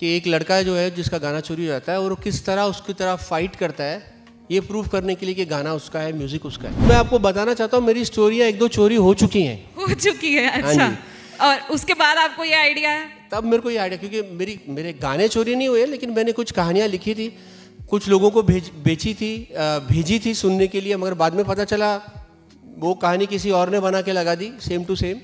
कि एक लड़का जो है जिसका गाना चोरी हो जाता है और वो किस तरह उसकी तरह फाइट करता है ये प्रूव करने के लिए कि गाना उसका है म्यूज़िक उसका है। मैं आपको बताना चाहता हूँ मेरी स्टोरियाँ एक दो चोरी हो चुकी हैं। हो चुकी है हाँ अच्छा। और उसके बाद आपको ये आइडिया है? तब मेरे को ये आइडिया क्योंकि मेरी मेरे गाने चोरी नहीं हुए लेकिन मैंने कुछ कहानियाँ लिखी थी कुछ लोगों को भेज बेची थी भेजी थी सुनने के लिए मगर बाद में पता चला वो कहानी किसी और ने बना के लगा दी सेम टू सेम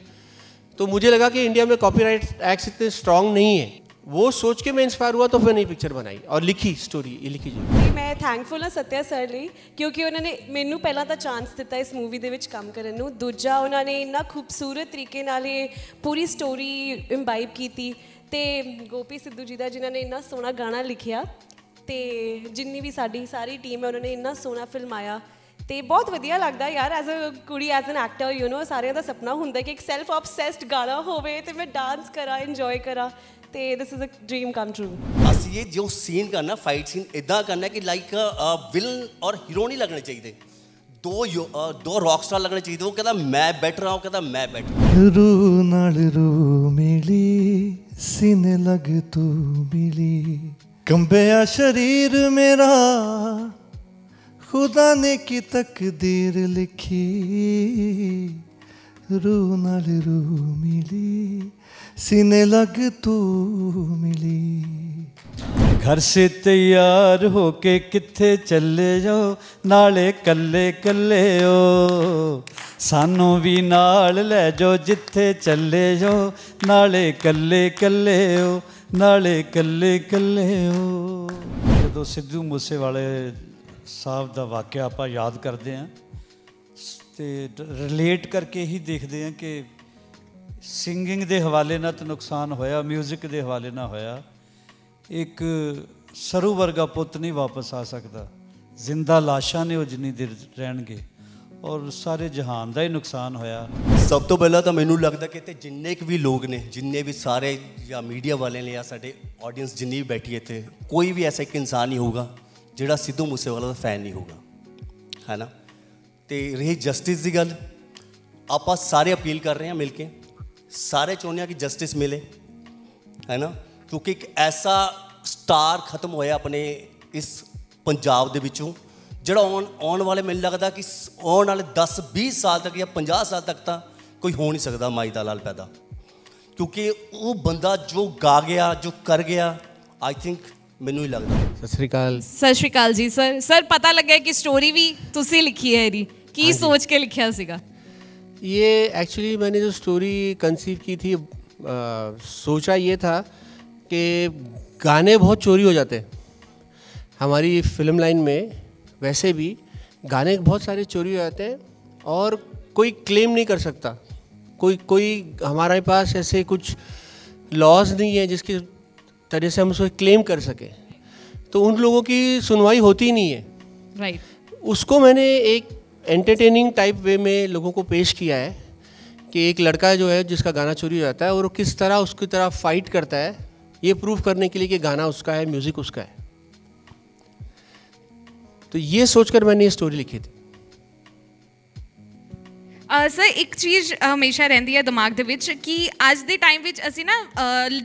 तो मुझे लगा कि इंडिया में कॉपीराइट एक्ट इतने स्ट्रांग नहीं है। वो सोच के मैं इंस्पायर हुआ तो फिर नई पिक्चर बनाई और लिखी स्टोरी ये लिखी जी ਤੇ ਮੈਂ ਥੈਂਕਫੁਲ ਹਾਂ ਸਤਿਆ ਸਰ ਲਈ ਕਿਉਂਕਿ ਉਹਨਾਂ ਨੇ ਮੈਨੂੰ ਪਹਿਲਾਂ ਤਾਂ ਚਾਂਸ ਦਿੱਤਾ ਇਸ ਮੂਵੀ ਦੇ ਵਿੱਚ ਕੰਮ ਕਰਨ ਨੂੰ ਦੂਜਾ ਉਹਨਾਂ ਨੇ ਇੰਨਾ ਖੂਬਸੂਰਤ ਤਰੀਕੇ ਨਾਲ ਇਹ ਪੂਰੀ ਸਟੋਰੀ ਇੰਬਾਈਬ ਕੀਤੀ ਤੇ ਗੋਪੀ ਸਿੱਧੂ ਜੀ ਦਾ ਜਿਨ੍ਹਾਂ ਨੇ ਇੰਨਾ ਸੋਹਣਾ ਗਾਣਾ ਲਿਖਿਆ ਤੇ ਜਿੰਨੀ ਵੀ ਸਾਡੀ ਸਾਰੀ ਟੀਮ ਹੈ ਉਹਨਾਂ ਨੇ ਇੰਨਾ ਸੋਹਣਾ ਫਿਲਮਾਇਆ ਤੇ ਬਹੁਤ ਵਧੀਆ ਲੱਗਦਾ ਯਾਰ ਐਜ਼ ਅ ਕੁੜੀ as an actor you know ਸਾਰਿਆਂ ਦਾ ਸੁਪਨਾ ਹੁੰਦਾ ਕਿ ਇੱਕ ਸੈਲਫ ਆਬਸੈਸਡ ਗਾਣਾ ਹੋਵੇ ਤੇ ਮੈਂ ਡਾਂਸ ਕਰਾਂ ਇੰਜੋਏ ਕਰਾਂ ਤੇ this is a dream come true ਅਸੀਂ ਇਹ ਜੋ ਸੀਨ ਕਰਨਾ ਫਾਈਟ ਸੀਨ ਇਦਾਂ ਕਰਨਾ ਕਿ ਲਾਈਕ ਵਿਲਨ ਔਰ ਹੀਰੋ ਨਹੀਂ ਲੱਗਣੇ ਚਾਹੀਦੇ ਦੋ ਯੋ- ਅ, ਦੋ ਰੌਕ ਸਟਾਰ ਲੱਗਣੇ ਚਾਹੀਦੇ ਉਹ ਕਹਿੰਦਾ ਮੈਂ ਬੈਟਰ ਹਾਂ ਉਹ ਕਹਿੰਦਾ ਮੈਂ ਬੈਟਰ ਰੂ ਨਾਲ ਰੂ ਮਿਲੀ ਸੀਨੇ ਲਗ ਤੂੰ ਮਿਲੀ ਕੰਬਿਆ ਸ਼ਰੀਰ ਮੇਰਾ ਖੁਦਾ ਨੇ ਕੀ ਤਕਦੀਰ ਲਿਖੀ ਰੂ ਨਾਲ ਰੂ ਮਿਲੀ सीने लग तू मिली घर से तैयार होके किथे चले जाओ नाले कल्ले कल्ले हो ਸਾਨੂੰ ਵੀ ਨਾਲ ਲੈ ਜਾਓ ਜਿੱਥੇ ਚੱਲੇ ਜਾਓ ਨਾਲੇ ਕੱਲੇ ਕੱਲੇ ਹੋ ਨਾਲੇ ਕੱਲੇ ਕੱਲੇ ਹੋ ਜਦੋਂ ਸਿੱਧੂ ਮੂਸੇਵਾਲੇ ਸਾਹਿਬ ਦਾ ਵਾਕਿਆ ਆਪਾਂ ਯਾਦ ਕਰਦੇ ਆਂ ਤੇ ਰਿਲੇਟ ਕਰਕੇ ਹੀ ਦੇਖਦੇ ਆਂ ਕਿ ਸਿੰਗਿੰਗ ਦੇ ਹਵਾਲੇ ਨਾਲ ਤਾਂ ਨੁਕਸਾਨ ਹੋਇਆ 뮤직 ਦੇ ਹਵਾਲੇ ਨਾਲ ਹੋਇਆ। ਇੱਕ ਸਰੂ ਵਰਗਾ ਪੁੱਤ ਨਹੀਂ ਵਾਪਸ ਆ ਸਕਦਾ। ਜ਼ਿੰਦਾ ਲਾਸ਼ਾਂ ਨੇ ਉਹ ਜਿੰਨੀ ਦੇਰ ਰਹਿਣਗੇ। ਔਰ ਸਾਰੇ ਜਹਾਨ ਦਾ ਹੀ ਨੁਕਸਾਨ ਹੋਇਆ। ਸਭ ਤੋਂ ਪਹਿਲਾਂ ਤਾਂ ਮੈਨੂੰ ਲੱਗਦਾ ਕਿ ਇੱਥੇ ਜਿੰਨੇ ਕੁ ਵੀ ਲੋਕ ਨੇ, ਜਿੰਨੇ ਵੀ ਸਾਰੇ ਜਾਂ ਮੀਡੀਆ ਵਾਲੇ ਨੇ ਜਾਂ ਸਾਡੇ ਆਡੀਅנס ਜਿੰਨੀ ਵੀ ਬੈਠੀ ਇੱਥੇ, ਕੋਈ ਵੀ ਐਸਾ ਇੱਕ ਇਨਸਾਨ ਨਹੀਂ ਹੋਊਗਾ ਜਿਹੜਾ ਸਿੱਧੂ ਮੂਸੇਵਾਲਾ ਦਾ ਫੈਨ ਨਹੀਂ ਹੋਊਗਾ। ਹੈ ਨਾ? ਤੇ ਰਹੀ ਜਸਟਿਸ ਦੀ ਗੱਲ, ਆਪਾਂ ਸਾਰੇ ਅਪੀਲ ਕਰ ਰਹੇ ਹਾਂ ਮਿਲ ਕੇ। ਸਾਰੇ ਚਾਹੁੰਦੇ ਆ ਕਿ ਜਸਟਿਸ ਮਿਲੇ ਹੈ ਨਾ ਕਿਉਂਕਿ ਇੱਕ ਐਸਾ ਸਟਾਰ ਖਤਮ ਹੋਇਆ ਆਪਣੇ ਇਸ ਪੰਜਾਬ ਦੇ ਵਿੱਚੋਂ ਜਿਹੜਾ ਆਉਣ ਆਉਣ ਵਾਲੇ ਮੈਨੂੰ ਲੱਗਦਾ ਕਿ ਆਉਣ ਵਾਲੇ 10 20 ਸਾਲ ਤੱਕ ਜਾਂ 50 ਸਾਲ ਤੱਕ ਤਾਂ ਕੋਈ ਹੋ ਨਹੀਂ ਸਕਦਾ ਮਾਈ ਦਾ ਲਾਲ ਪੈਦਾ। ਕਿਉਂਕਿ ਉਹ ਬੰਦਾ ਜੋ ਗਾ ਗਿਆ ਜੋ ਕਰ ਗਿਆ ਆਈ ਥਿੰਕ ਮੈਨੂੰ ਹੀ ਲੱਗਦਾ। ਸਤਿ ਸ਼੍ਰੀ ਅਕਾਲ। ਸਤਿ ਸ਼੍ਰੀ ਅਕਾਲ ਜੀ ਸਰ। ਸਰ ਪਤਾ ਲੱਗਿਆ ਕਿ ਸਟੋਰੀ ਵੀ ਤੁਸੀਂ ਲਿਖੀ ਹੈ ਇਹਦੀ। ਕੀ ਸੋਚ ਕੇ ਲਿਖਿਆ ਸੀਗਾ? ये एक्चुअली मैंने जो स्टोरी कंसीव की थी आ, सोचा ये था कि गाने बहुत चोरी हो जाते हैं। हमारी फ़िल्म लाइन में वैसे भी गाने बहुत सारे चोरी हो जाते हैं और कोई क्लेम नहीं कर सकता। कोई कोई हमारे पास ऐसे कुछ लॉज नहीं है जिसकी तरह से हम उसको क्लेम कर सकें। तो उन लोगों की सुनवाई होती ही नहीं है। Right right. उसको मैंने एक एंटरटेनिंग टाइप वे में लोगों को पेश किया है कि एक लड़का जो है जिसका गाना चोरी हो जाता है और वो किस तरह उसकी तरह फाइट करता है ये प्रूव करने के लिए कि गाना उसका है म्यूज़िक उसका है तो ये सोचकर मैंने ये स्टोरी लिखी थी ਸਰ ਇੱਕ ਚੀਜ਼ ਹਮੇਸ਼ਾ ਰਹਿੰਦੀ ਹੈ ਦਿਮਾਗ ਦੇ ਵਿੱਚ ਕਿ ਅੱਜ ਦੇ ਟਾਈਮ ਵਿੱਚ ਅਸੀਂ ਨਾ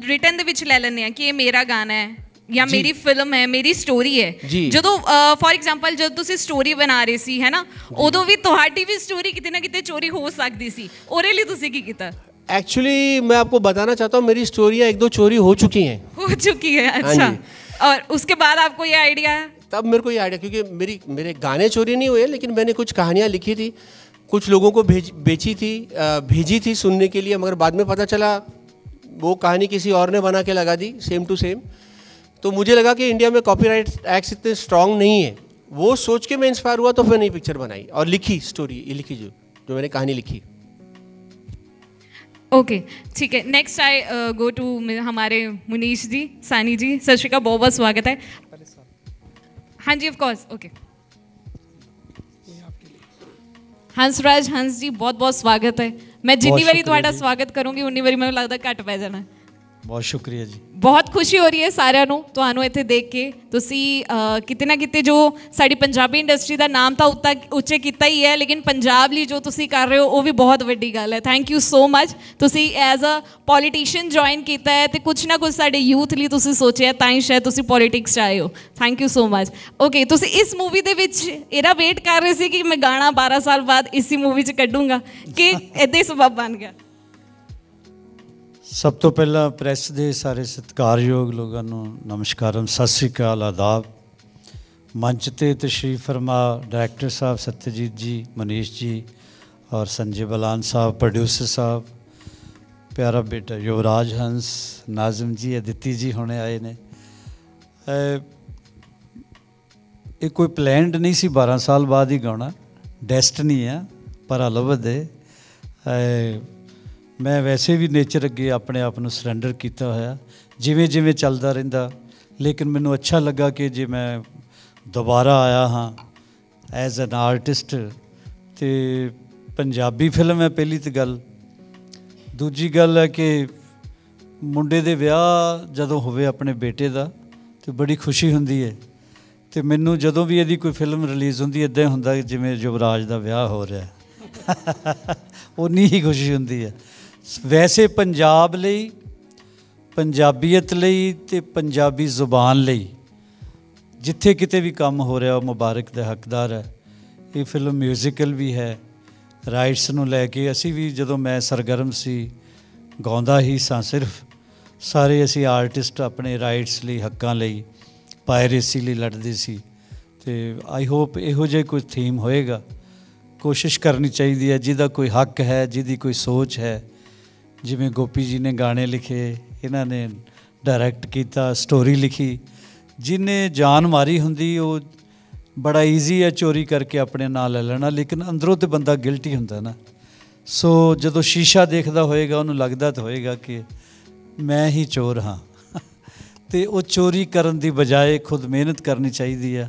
ਰਿਟਨ ਦੇ ਵਿੱਚ ਲੈ ਲੈਂਦੇ ਹਾਂ ਕਿ ਇਹ ਮੇਰਾ ਗਾਣਾ ਹੈ ਜਾਂ ਜੀ। ਮੇਰੀ ਫਿਲਮ ਹੈ ਮੇਰੀ ਸਟੋਰੀ ਹੈ ਜੀ। ਜਦੋਂ ਫੋਰ ਐਗਜ਼ਾਮਪਲ ਜਦੋਂ ਤੁਸੀਂ ਸਟੋਰੀ ਬਣਾ ਰਹੇ ਸੀ ਹੈ ਨਾ ਉਦੋਂ ਵੀ ਤੁਹਾਡੀ ਵੀ ਸਟੋਰੀ ਕਿਤੇ ਨਾ ਕਿਤੇ ਚੋਰੀ ਹੋ ਸਕਦੀ ਸੀ ਉਹਦੇ ਲਈ ਤੁਸੀਂ ਕੀ ਕੀਤਾ एक्चुअली मैं आपको बताना चाहता हूँ मेरी स्टोरियाँ एक दो चोरी हो चुकी हैं हो चुकी है हाँ अच्छा जी। और उसके बाद आपको ये आइडिया है तब मेरे को ये आइडिया क्योंकि मेरी मेरे गाने चोरी नहीं हुए लेकिन मैंने कुछ कहानियाँ लिखी थी कुछ लोगों को भेज बेची थी अ, भेजी थी सुनने के लिए मगर बाद में पता चला वो कहानी किसी और ने बना के लगा दी सेम टू सेम तो मुझे लगा कि इंडिया में कॉपीराइट एक्ट इतने स्ट्रांग नहीं है। वो सोच के मैं इंस्पायर हुआ तो फिर नई पिक्चर बनाई और लिखी स्टोरी ये लिखी जो जो मैंने कहानी लिखी। ओके ठीक है। नेक्स्ट आई गो टू हमारे मुनीश जी सानी जी सत श्रीकाल बहुत बहुत स्वागत है। हाँ जी ऑफकोर्स ओके हंसराज हंस जी बहुत बहुत स्वागत है। मैं जिन्नी बारी थोड़ा स्वागत करूँगी उन्नी बारी मैं लगता घट पै जाना ਬਹੁਤ ਸ਼ੁਕਰੀਆ ਜੀ। ਬਹੁਤ ਖੁਸ਼ੀ ਹੋ ਰਹੀ ਹੈ ਸਾਰਿਆਂ ਨੂੰ ਤੁਹਾਨੂੰ ਇੱਥੇ ਦੇਖ ਕੇ। ਤੁਸੀਂ ਕਿਤੇ ਨਾ ਕਿਤੇ ਜੋ ਸਾਡੀ ਪੰਜਾਬੀ ਇੰਡਸਟਰੀ ਦਾ ਨਾਮ ਤਾਂ ਉੱਤਾ ਉੱਚੇ ਕੀਤਾ ਹੀ ਹੈ ਲੇਕਿਨ ਪੰਜਾਬ ਲਈ ਜੋ ਤੁਸੀਂ ਕਰ ਰਹੇ ਹੋ ਉਹ ਵੀ ਬਹੁਤ ਵੱਡੀ ਗੱਲ ਹੈ। ਥੈਂਕ ਯੂ ਸੋ ਮਚ ਤੁਸੀਂ ਐਜ਼ ਅ ਪੋਲੀਟੀਸ਼ੀਅਨ ਜੁਆਇਨ ਕੀਤਾ ਹੈ ਤੇ ਕੁਝ ਨਾ ਕੁਝ ਸਾਡੇ ਯੂਥ ਲਈ ਤੁਸੀਂ ਸੋਚਿਆ ਤਾਂ ਹੀ ਸ਼ਾਇਦ ਤੁਸੀਂ ਪੋਲਿਟਿਕਸ 'ਚ ਆਏ ਹੋ। Thank you so much okay ਤੁਸੀਂ ਇਸ ਮੂਵੀ ਦੇ ਵਿੱਚ ਇਹਦਾ ਵੇਟ ਕਰ ਰਹੇ ਸੀ ਕਿ ਮੈਂ ਗਾਣਾ 12 ਸਾਲ ਬਾਅਦ ਇਸੀ ਮੂਵੀ 'ਚ ਕੱਢੂੰਗਾ ਕਿ ਇਦਾਂ ਹੀ ਸਬਬ ਬਣ ਗਿਆ। ਸਭ ਤੋਂ ਪਹਿਲਾਂ ਪ੍ਰੈਸ ਦੇ ਸਾਰੇ ਸਤਿਕਾਰਯੋਗ ਲੋਕਾਂ ਨੂੰ ਨਮਸਕਾਰਮ, ਸਤਿ ਸ੍ਰੀ ਅਕਾਲ, ਆਦਾਬ। ਮੰਚ ਤੇ ਤਸ਼ਰੀਫ ਫਰਮਾ, ਡਾਇਰੈਕਟਰ ਸਾਹਿਬ ਸਤਿਜੀਤ ਜੀ, ਮਨੀਸ਼ ਜੀ ਔਰ ਸੰਜੇ ਬਲਾਨ ਸਾਹਿਬ, ਪ੍ਰੋਡਿਊਸਰ ਸਾਹਿਬ, ਪਿਆਰਾ ਬੇਟਾ ਯੁਵਰਾਜ ਹੰਸ, ਨਾਜ਼ਮ ਜੀ, ਅਦਿੱਤੀ ਜੀ ਹੁਣੇ ਆਏ ਨੇ। ਇਹ ਕੋਈ ਪਲਾਨਡ ਨਹੀਂ ਸੀ 12 ਸਾਲ ਬਾਅਦ ਹੀ ਗਾਉਣਾ। ਡੈਸਟਨੀ ਆ, ਪਰ ਅਲਵਦ ਹੈ ਮੈਂ ਵੈਸੇ ਵੀ ਨੇਚਰ ਅੱਗੇ ਆਪਣੇ ਆਪ ਨੂੰ ਸਰੈਂਡਰ ਕੀਤਾ ਹੋਇਆ। ਜਿਵੇਂ ਜਿਵੇਂ ਚੱਲਦਾ ਰਹਿੰਦਾ, ਲੇਕਿਨ ਮੈਨੂੰ ਅੱਛਾ ਲੱਗਾ ਕਿ ਜੇ ਮੈਂ ਦੁਬਾਰਾ ਆਇਆ ਹਾਂ ਐਜ਼ ਐਨ ਆਰਟਿਸਟ ਤੇ ਪੰਜਾਬੀ ਫਿਲਮ ਹੈ ਪਹਿਲੀ ਤੇ ਗੱਲ। ਦੂਜੀ ਗੱਲ ਹੈ ਕਿ ਮੁੰਡੇ ਦੇ ਵਿਆਹ ਜਦੋਂ ਹੋਵੇ ਆਪਣੇ ਬੇਟੇ ਦਾ, ਤੇ ਬੜੀ ਖੁਸ਼ੀ ਹੁੰਦੀ ਹੈ। ਤੇ ਮੈਨੂੰ ਜਦੋਂ ਵੀ ਇਹਦੀ ਕੋਈ ਫਿਲਮ ਰਿਲੀਜ਼ ਹੁੰਦੀ ਇਦਾਂ ਹੁੰਦਾ ਜਿਵੇਂ ਯੁਵਰਾਜ ਦਾ ਵਿਆਹ ਹੋ ਰਿਹਾ। ਉਨੀ ਹੀ ਖੁਸ਼ੀ ਹੁੰਦੀ ਹੈ। ਵੈਸੇ ਪੰਜਾਬ ਲਈ, ਪੰਜਾਬੀਅਤ ਲਈ ਤੇ ਪੰਜਾਬੀ ਜ਼ੁਬਾਨ ਲਈ ਜਿੱਥੇ ਕਿਤੇ ਵੀ ਕੰਮ ਹੋ ਰਿਹਾ, ਉਹ ਮੁਬਾਰਕ ਦਾ ਹੱਕਦਾਰ ਹੈ। ਇਹ ਫਿਲਮ ਮਿਊਜ਼ੀਕਲ ਵੀ ਹੈ। ਰਾਈਟਸ ਨੂੰ ਲੈ ਕੇ ਅਸੀਂ ਵੀ ਜਦੋਂ ਮੈਂ ਸਰਗਰਮ ਸੀ, ਗਾਉਂਦਾ ਹੀ ਸਾਂ ਸਿਰਫ। ਸਾਰੇ ਅਸੀਂ ਆਰਟਿਸਟ ਆਪਣੇ ਰਾਈਟਸ ਲਈ, ਹੱਕਾਂ ਲਈ ਪਾਇਰੇਸੀ ਲਈ ਲੜਦੇ ਸੀ। ਤੇ ਆਈ ਹੋਪ ਇਹੋ ਜਿਹਾ ਕੋਈ ਥੀਮ ਹੋਏਗਾ। ਕੋਸ਼ਿਸ਼ ਕਰਨੀ ਚਾਹੀਦੀ ਹੈ, ਜਿਹਦਾ ਕੋਈ ਹੱਕ ਹੈ, ਜਿਹਦੀ ਕੋਈ ਸੋਚ ਹੈ। ਜਿਵੇਂ ਗੋਪੀ ਜੀ ਨੇ ਗਾਣੇ ਲਿਖੇ, ਇਹਨਾਂ ਨੇ ਡਾਇਰੈਕਟ ਕੀਤਾ ਸਟੋਰੀ ਲਿਖੀ। ਜਿਹਨੇ ਜਾਨ ਮਾਰੀ ਹੁੰਦੀ, ਉਹ ਬੜਾ ਈਜ਼ੀ ਹੈ ਚੋਰੀ ਕਰਕੇ ਆਪਣੇ ਨਾਂ ਲੈ ਲੈਣਾ, ਲੇਕਿਨ ਅੰਦਰੋਂ ਤੇ ਬੰਦਾ ਗਿਲਟੀ ਹੁੰਦਾ ਨਾ। ਸੋ ਜਦੋਂ ਸ਼ੀਸ਼ਾ ਦੇਖਦਾ ਹੋਏਗਾ, ਉਹਨੂੰ ਲੱਗਦਾ ਤਾਂ ਹੋਏਗਾ ਕਿ ਮੈਂ ਹੀ ਚੋਰ ਹਾਂ। ਤੇ ਉਹ ਚੋਰੀ ਕਰਨ ਦੀ ਬਜਾਏ ਖੁਦ ਮਿਹਨਤ ਕਰਨੀ ਚਾਹੀਦੀ ਆ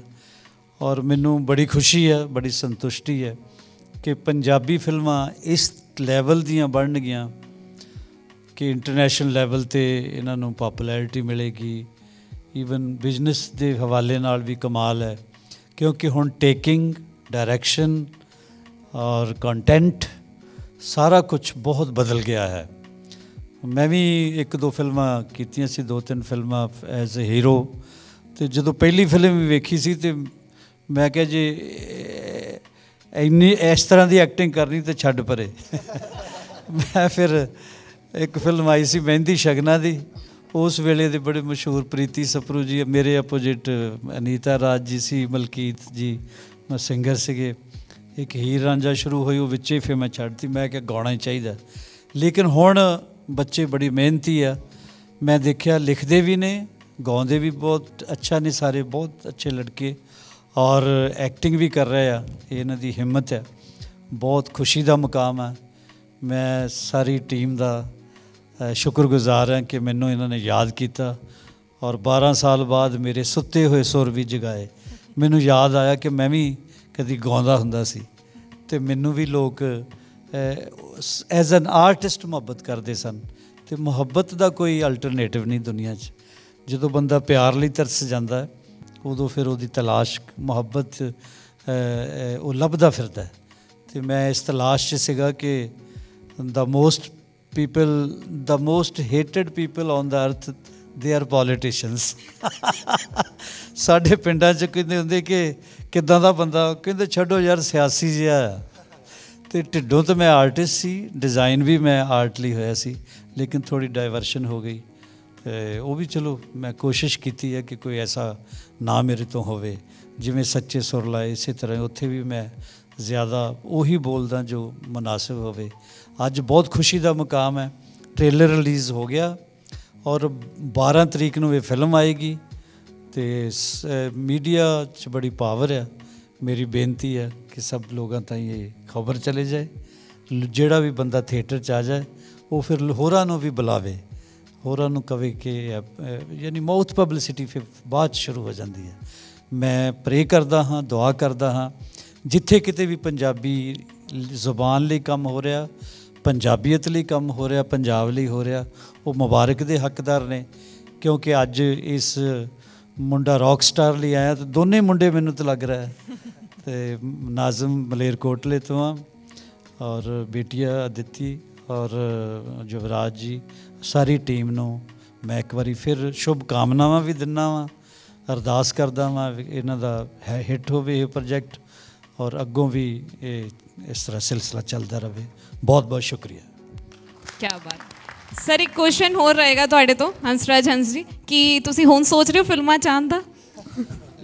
ਔਰ ਮੈਨੂੰ ਬੜੀ ਖੁਸ਼ੀ ਆ ਬੜੀ ਸੰਤੁਸ਼ਟੀ ਹੈ ਕਿ ਪੰਜਾਬੀ ਫਿਲਮਾਂ ਇਸ ਲੈਵਲ ਦੀਆਂ ਬਣਨਗੀਆਂ। ਕਿ ਇੰਟਰਨੈਸ਼ਨਲ ਲੈਵਲ ਤੇ ਇਹਨਾਂ ਨੂੰ ਪਪੂਲੈਰਿਟੀ ਮਿਲੇਗੀ। ਈਵਨ ਬਿਜ਼ਨਸ ਦੇ ਹਵਾਲੇ ਨਾਲ ਵੀ ਕਮਾਲ ਹੈ। ਕਿਉਂਕਿ ਹੁਣ ਟੇਕਿੰਗ ਡਾਇਰੈਕਸ਼ਨ ਔਰ ਕੰਟੈਂਟ ਸਾਰਾ ਕੁਝ ਬਹੁਤ ਬਦਲ ਗਿਆ ਹੈ। ਮੈਂ ਵੀ ਇੱਕ ਦੋ ਫਿਲਮਾਂ ਕੀਤੀਆਂ ਸੀ, ਦੋ ਤਿੰਨ ਫਿਲਮਾਂ ਐਜ਼ ਅ ਹੀਰੋ ਤੇ ਜਦੋਂ ਪਹਿਲੀ ਫਿਲਮ ਵੀ ਵੇਖੀ ਸੀ ਤੇ ਮੈਂ ਕਿਹਾ ਜੇ, ਇੰਨੀ ਇਸ ਤਰ੍ਹਾਂ ਦੀ ਐਕਟਿੰਗ ਕਰਨੀ ਤੇ ਛੱਡ ਪਰੇ। ਮੈਂ ਫਿਰ ਇੱਕ ਫਿਲਮ ਆਈ ਸੀ ਮਹਿੰਦੀ ਸ਼ਗਨਾ ਦੀ। ਉਸ ਵੇਲੇ ਦੇ ਬੜੇ ਮਸ਼ਹੂਰ ਪ੍ਰੀਤੀ ਸਪਰੂ ਜੀ, ਮੇਰੇ ਅਪੋਜਿਟ ਅਨੀਤਾ ਰਾਜ ਜੀ ਸੀ, ਮਲਕੀਤ ਜੀ ਸਿੰਗਰ ਸੀਗੇ। ਇੱਕ ਹੀਰ ਰਾਂਝਾ ਸ਼ੁਰੂ ਹੋਈ, ਉਹ ਵਿੱਚੇ ਫਿਰ ਮੈਂ ਛੱਡਤੀ। ਮੈਂ ਕਿ ਗਾਉਣਾ ਹੀ ਚਾਹੀਦਾ। ਲੇਕਿਨ ਹੁਣ ਬੱਚੇ ਬੜੀ ਮਿਹਨਤੀ ਆ। ਮੈਂ ਦੇਖਿਆ, ਲਿਖਦੇ ਵੀ ਨੇ, ਗਾਉਂਦੇ ਵੀ ਬਹੁਤ ਅੱਛਾ ਨੇ ਸਾਰੇ, ਬਹੁਤ ਅੱਛੇ ਲੜਕੇ। ਔਰ ਐਕਟਿੰਗ ਵੀ ਕਰ ਰਹੇ ਆ। ਇਹਨਾਂ ਦੀ ਹਿੰਮਤ ਹੈ। ਬਹੁਤ ਖੁਸ਼ੀ ਦਾ ਮੁਕਾਮ ਹੈ ਮੈਂ ਸਾਰੀ ਟੀਮ ਦਾ ਸ਼ੁਕਰਗੁਜ਼ਾਰ ਹਾਂ ਕਿ ਮੈਨੂੰ ਇਹਨਾਂ ਨੇ ਯਾਦ ਕੀਤਾ ਔਰ 12 ਸਾਲ ਬਾਅਦ ਮੇਰੇ ਸੁੱਤੇ ਹੋਏ ਸੁਰ ਵੀ ਜਗਾਏ। ਮੈਨੂੰ ਯਾਦ ਆਇਆ ਕਿ ਮੈਂ ਵੀ ਕਦੀ ਗਾਉਂਦਾ ਹੁੰਦਾ ਸੀ ਤੇ ਮੈਨੂੰ ਵੀ ਲੋਕ ਐਜ਼ ਐਨ ਆਰਟਿਸਟ ਮੁਹੱਬਤ ਕਰਦੇ ਸਨ ਤੇ ਮੁਹੱਬਤ ਦਾ ਕੋਈ ਅਲਟਰਨੇਟਿਵ ਨਹੀਂ ਦੁਨੀਆ 'ਚ। ਜਦੋਂ ਬੰਦਾ ਪਿਆਰ ਲਈ ਤਰਸ ਜਾਂਦਾ ਉਦੋਂ ਫਿਰ ਉਹਦੀ ਤਲਾਸ਼ ਮੁਹੱਬਤ ਅ, ਉਹ ਲੱਭਦਾ ਫਿਰਦਾ ਹੈ। ਤੇ ਮੈਂ ਇਸ ਤਲਾਸ਼ 'ਚ ਸੀਗਾ ਕਿ the most people, the most hated people on the earth, they are politicians. ਸਾਡੇ ਪਿੰਡਾਂ 'ਚ ਕਹਿੰਦੇ ਹੁੰਦੇ ਕਿ ਕਿਦਾਂ ਦਾ ਬੰਦਾ ਕਹਿੰਦੇ ਛੱਡੋ ਯਾਰ ਸਿਆਸੀ ਜਿਹਾ। ਤੇ ਢਿੱਡੋਂ ਤਾਂ ਮੈਂ ਆਰਟਿਸਟ ਸੀ ਡਿਜ਼ਾਈਨ ਵੀ ਮੈਂ ਆਰਟ ਲਈ ਹੋਇਆ ਸੀ ਲੇਕਿਨ ਥੋੜੀ ਡਾਇਵਰਸ਼ਨ ਹੋ ਗਈ। ਤੇ ਉਹ ਵੀ ਚਲੋ ਮੈਂ ਕੋਸ਼ਿਸ਼ ਕੀਤੀ ਹੈ ਕਿ ਕੋਈ ਐਸਾ ਨਾ ਮੇਰੇ ਤੋਂ ਹੋਵੇ ਜਿਵੇਂ ਸੱਚੇ ਸੁਰ ਲਾਏ ਇਸੇ ਤਰ੍ਹਾਂ ਉੱਥੇ ਵੀ ਮੈਂ ਜ਼ਿਆਦਾ ਉਹੀ ਬੋਲਦਾ ਜੋ ਮناسب ਹੋਵੇ। ਅੱਜ ਬਹੁਤ ਖੁਸ਼ੀ ਦਾ ਮੁਕਾਮ ਹੈ। ਟ੍ਰੇਲਰ ਰਿਲੀਜ਼ ਹੋ ਗਿਆ ਔਰ 12 ਤਰੀਕ ਨੂੰ ਇਹ ਫਿਲਮ ਆਏਗੀ ਤੇ ਮੀਡੀਆ 'ਚ ਬੜੀ ਪਾਵਰ ਹੈ। ਮੇਰੀ ਬੇਨਤੀ ਹੈ ਕਿ ਸਭ ਲੋਕਾਂ ਤਾਈਂ ਇਹ ਖਬਰ ਚਲੇ ਜਾਏ। ਜਿਹੜਾ ਵੀ ਬੰਦਾ ਥੀਏਟਰ 'ਚ ਆ ਜਾਏ, ਉਹ ਫਿਰ ਹੋਰਾਂ ਨੂੰ ਵੀ ਬੁਲਾਵੇ। ਹੋਰਾਂ ਨੂੰ ਕਵੇ ਕਿ ਯਾਨੀ ਮਾਊਥ ਪਬਲਿਸਿਟੀ ਫਿਰ ਬਾਅਦ 'ਚ ਸ਼ੁਰੂ ਹੋ ਜਾਂਦੀ ਹੈ। ਮੈਂ ਪ੍ਰੇ ਕਰਦਾ ਹਾਂ, ਦੁਆ ਕਰਦਾ ਹਾਂ। ਜਿੱਥੇ ਕਿਤੇ ਵੀ ਪੰਜਾਬੀ ਜ਼ੁਬਾਨ ਲਈ ਕੰਮ ਹੋ ਰਿਹਾ ਪੰਜਾਬੀਅਤ ਲਈ ਕੰਮ ਹੋ ਰਿਹਾ, ਪੰਜਾਬ ਲਈ ਹੋ ਰਿਹਾ, ਉਹ ਮੁਬਾਰਕ ਦੇ ਹੱਕਦਾਰ ਨੇ, ਕਿਉਂਕਿ ਅੱਜ ਇਸ ਮੁੰਡਾ ਰੌਕ ਸਟਾਰ ਲਈ ਆਇਆ ਤੇ ਦੋਨੇ ਮੁੰਡੇ ਮੈਨੂੰ ਤਾਂ ਲੱਗ ਰਿਹਾ ਹੈ। ਤੇ ਨਾਜ਼ਮ ਮਲੇਰਕੋਟਲੇ ਤੋਂ ਆ ਔਰ ਬੇਟੀਆ ਅਦਿੱਤੀ ਔਰ ਜਵਰਾਜ ਜੀ, ਸਾਰੀ ਟੀਮ ਨੂੰ ਮੈਂ ਇੱਕ ਵਾਰੀ ਫਿਰ ਸ਼ੁਭ ਕਾਮਨਾਵਾਂ ਵੀ ਦਿੰਦਾ ਵਾਂ, ਅਰਦਾਸ ਕਰਦਾ ਵਾਂ ਵੀ ਇਹਨਾਂ ਦਾ ਹਿੱਟ ਹੋਵੇ ਇਹ ਪ੍ਰੋਜੈਕਟ ਔਰ ਅੱਗੋਂ ਵੀ ਇਹ ਇਸ ਤਰ੍ਹਾਂ ਸਿਲਸਿਲਾ ਚੱਲਦਾ ਰਹੇ। ਬਹੁਤ ਬਹੁਤ ਸ਼ੁਕਰੀਆ। ਕੀ ਬਾਤ। ਸਰ ਇੱਕ ਕੁਐਸਚਨ ਹੋਰ ਰਹੇਗਾ ਤੁਹਾਡੇ ਤੋਂ ਹੰਸਰਾਜ ਹੰਸ ਜੀ ਕਿ ਤੁਸੀਂ ਹੁਣ ਸੋਚ ਰਹੇ ਹੋ ਫਿਲਮਾਂ ਚਾਹਣ ਦਾ?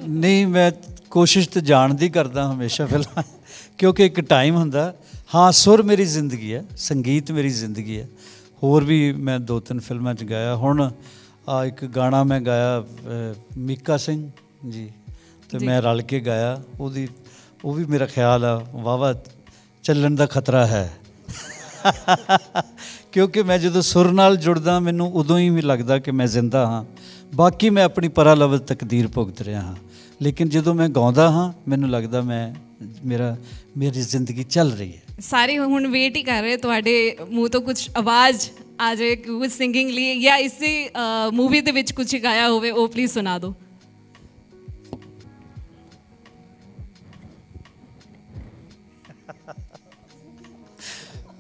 ਨਹੀਂ ਮੈਂ ਕੋਸ਼ਿਸ਼ ਤੇ ਜਾਣ ਦੀ ਕਰਦਾ ਹਮੇਸ਼ਾ ਫਿਲਮਾਂ ਕਿਉਂਕਿ ਇੱਕ ਟਾਈਮ ਹੁੰਦਾ। ਹਾਂ ਸੁਰ ਮੇਰੀ ਜ਼ਿੰਦਗੀ ਹੈ ਸੰਗੀਤ ਮੇਰੀ ਜ਼ਿੰਦਗੀ ਹੈ। ਹੋਰ ਵੀ ਮੈਂ ਦੋ ਤਿੰਨ ਫਿਲਮਾਂ 'ਚ ਗਾਇਆ। ਹੁਣ ਆ ਇੱਕ ਗਾਣਾ ਮੈਂ ਗਾਇਆ ਮੀਕਾ ਸਿੰਘ ਜੀ ਤੇ ਮੈਂ ਰਲ ਕੇ ਗਾਇਆ। ਉਹਦੀ ਉਹ ਵੀ ਮੇਰਾ ਖਿਆਲ ਆ ਵਾਵਾ ਚੱਲਣ ਦਾ ਖਤਰਾ ਹੈ। ਕਿਉਂਕਿ ਮੈਂ ਜਦੋਂ ਸੁਰ ਨਾਲ ਜੁੜਦਾ, ਮੈਨੂੰ ਉਦੋਂ ਹੀ ਵੀ ਲੱਗਦਾ ਕਿ ਮੈਂ ਜ਼ਿੰਦਾ ਹਾਂ। ਬਾਕੀ ਮੈਂ ਆਪਣੀ ਪਰਾਲਵ ਤਕਦੀਰ ਭੁਗਤ ਰਿਹਾ ਹਾਂ। ਲੇਕਿਨ ਜਦੋਂ ਮੈਂ ਗਾਉਂਦਾ ਹਾਂ, ਮੈਨੂੰ ਲੱਗਦਾ ਮੈਂ, ਮੇਰਾ, ਮੇਰੀ ਜ਼ਿੰਦਗੀ ਚੱਲ ਰਹੀ ਹੈ। ਸਾਰੇ ਹੁਣ ਵੇਟ ਹੀ ਕਰ ਰਹੇ, ਤੁਹਾਡੇ ਮੂੰਹ ਤੋਂ ਕੁਝ ਆਵਾਜ਼ ਆ ਜਾਏ ਕੁਝ ਸਿੰਗਿੰਗ ਲਈ ਜਾਂ ਇਸੇ ਮੂਵੀ ਦੇ ਵਿੱਚ ਕੁਝ ਗਾਇਆ ਹੋਵੇ, ਉਹ ਪਲੀਜ਼ ਸੁਣਾ ਦਿਓ।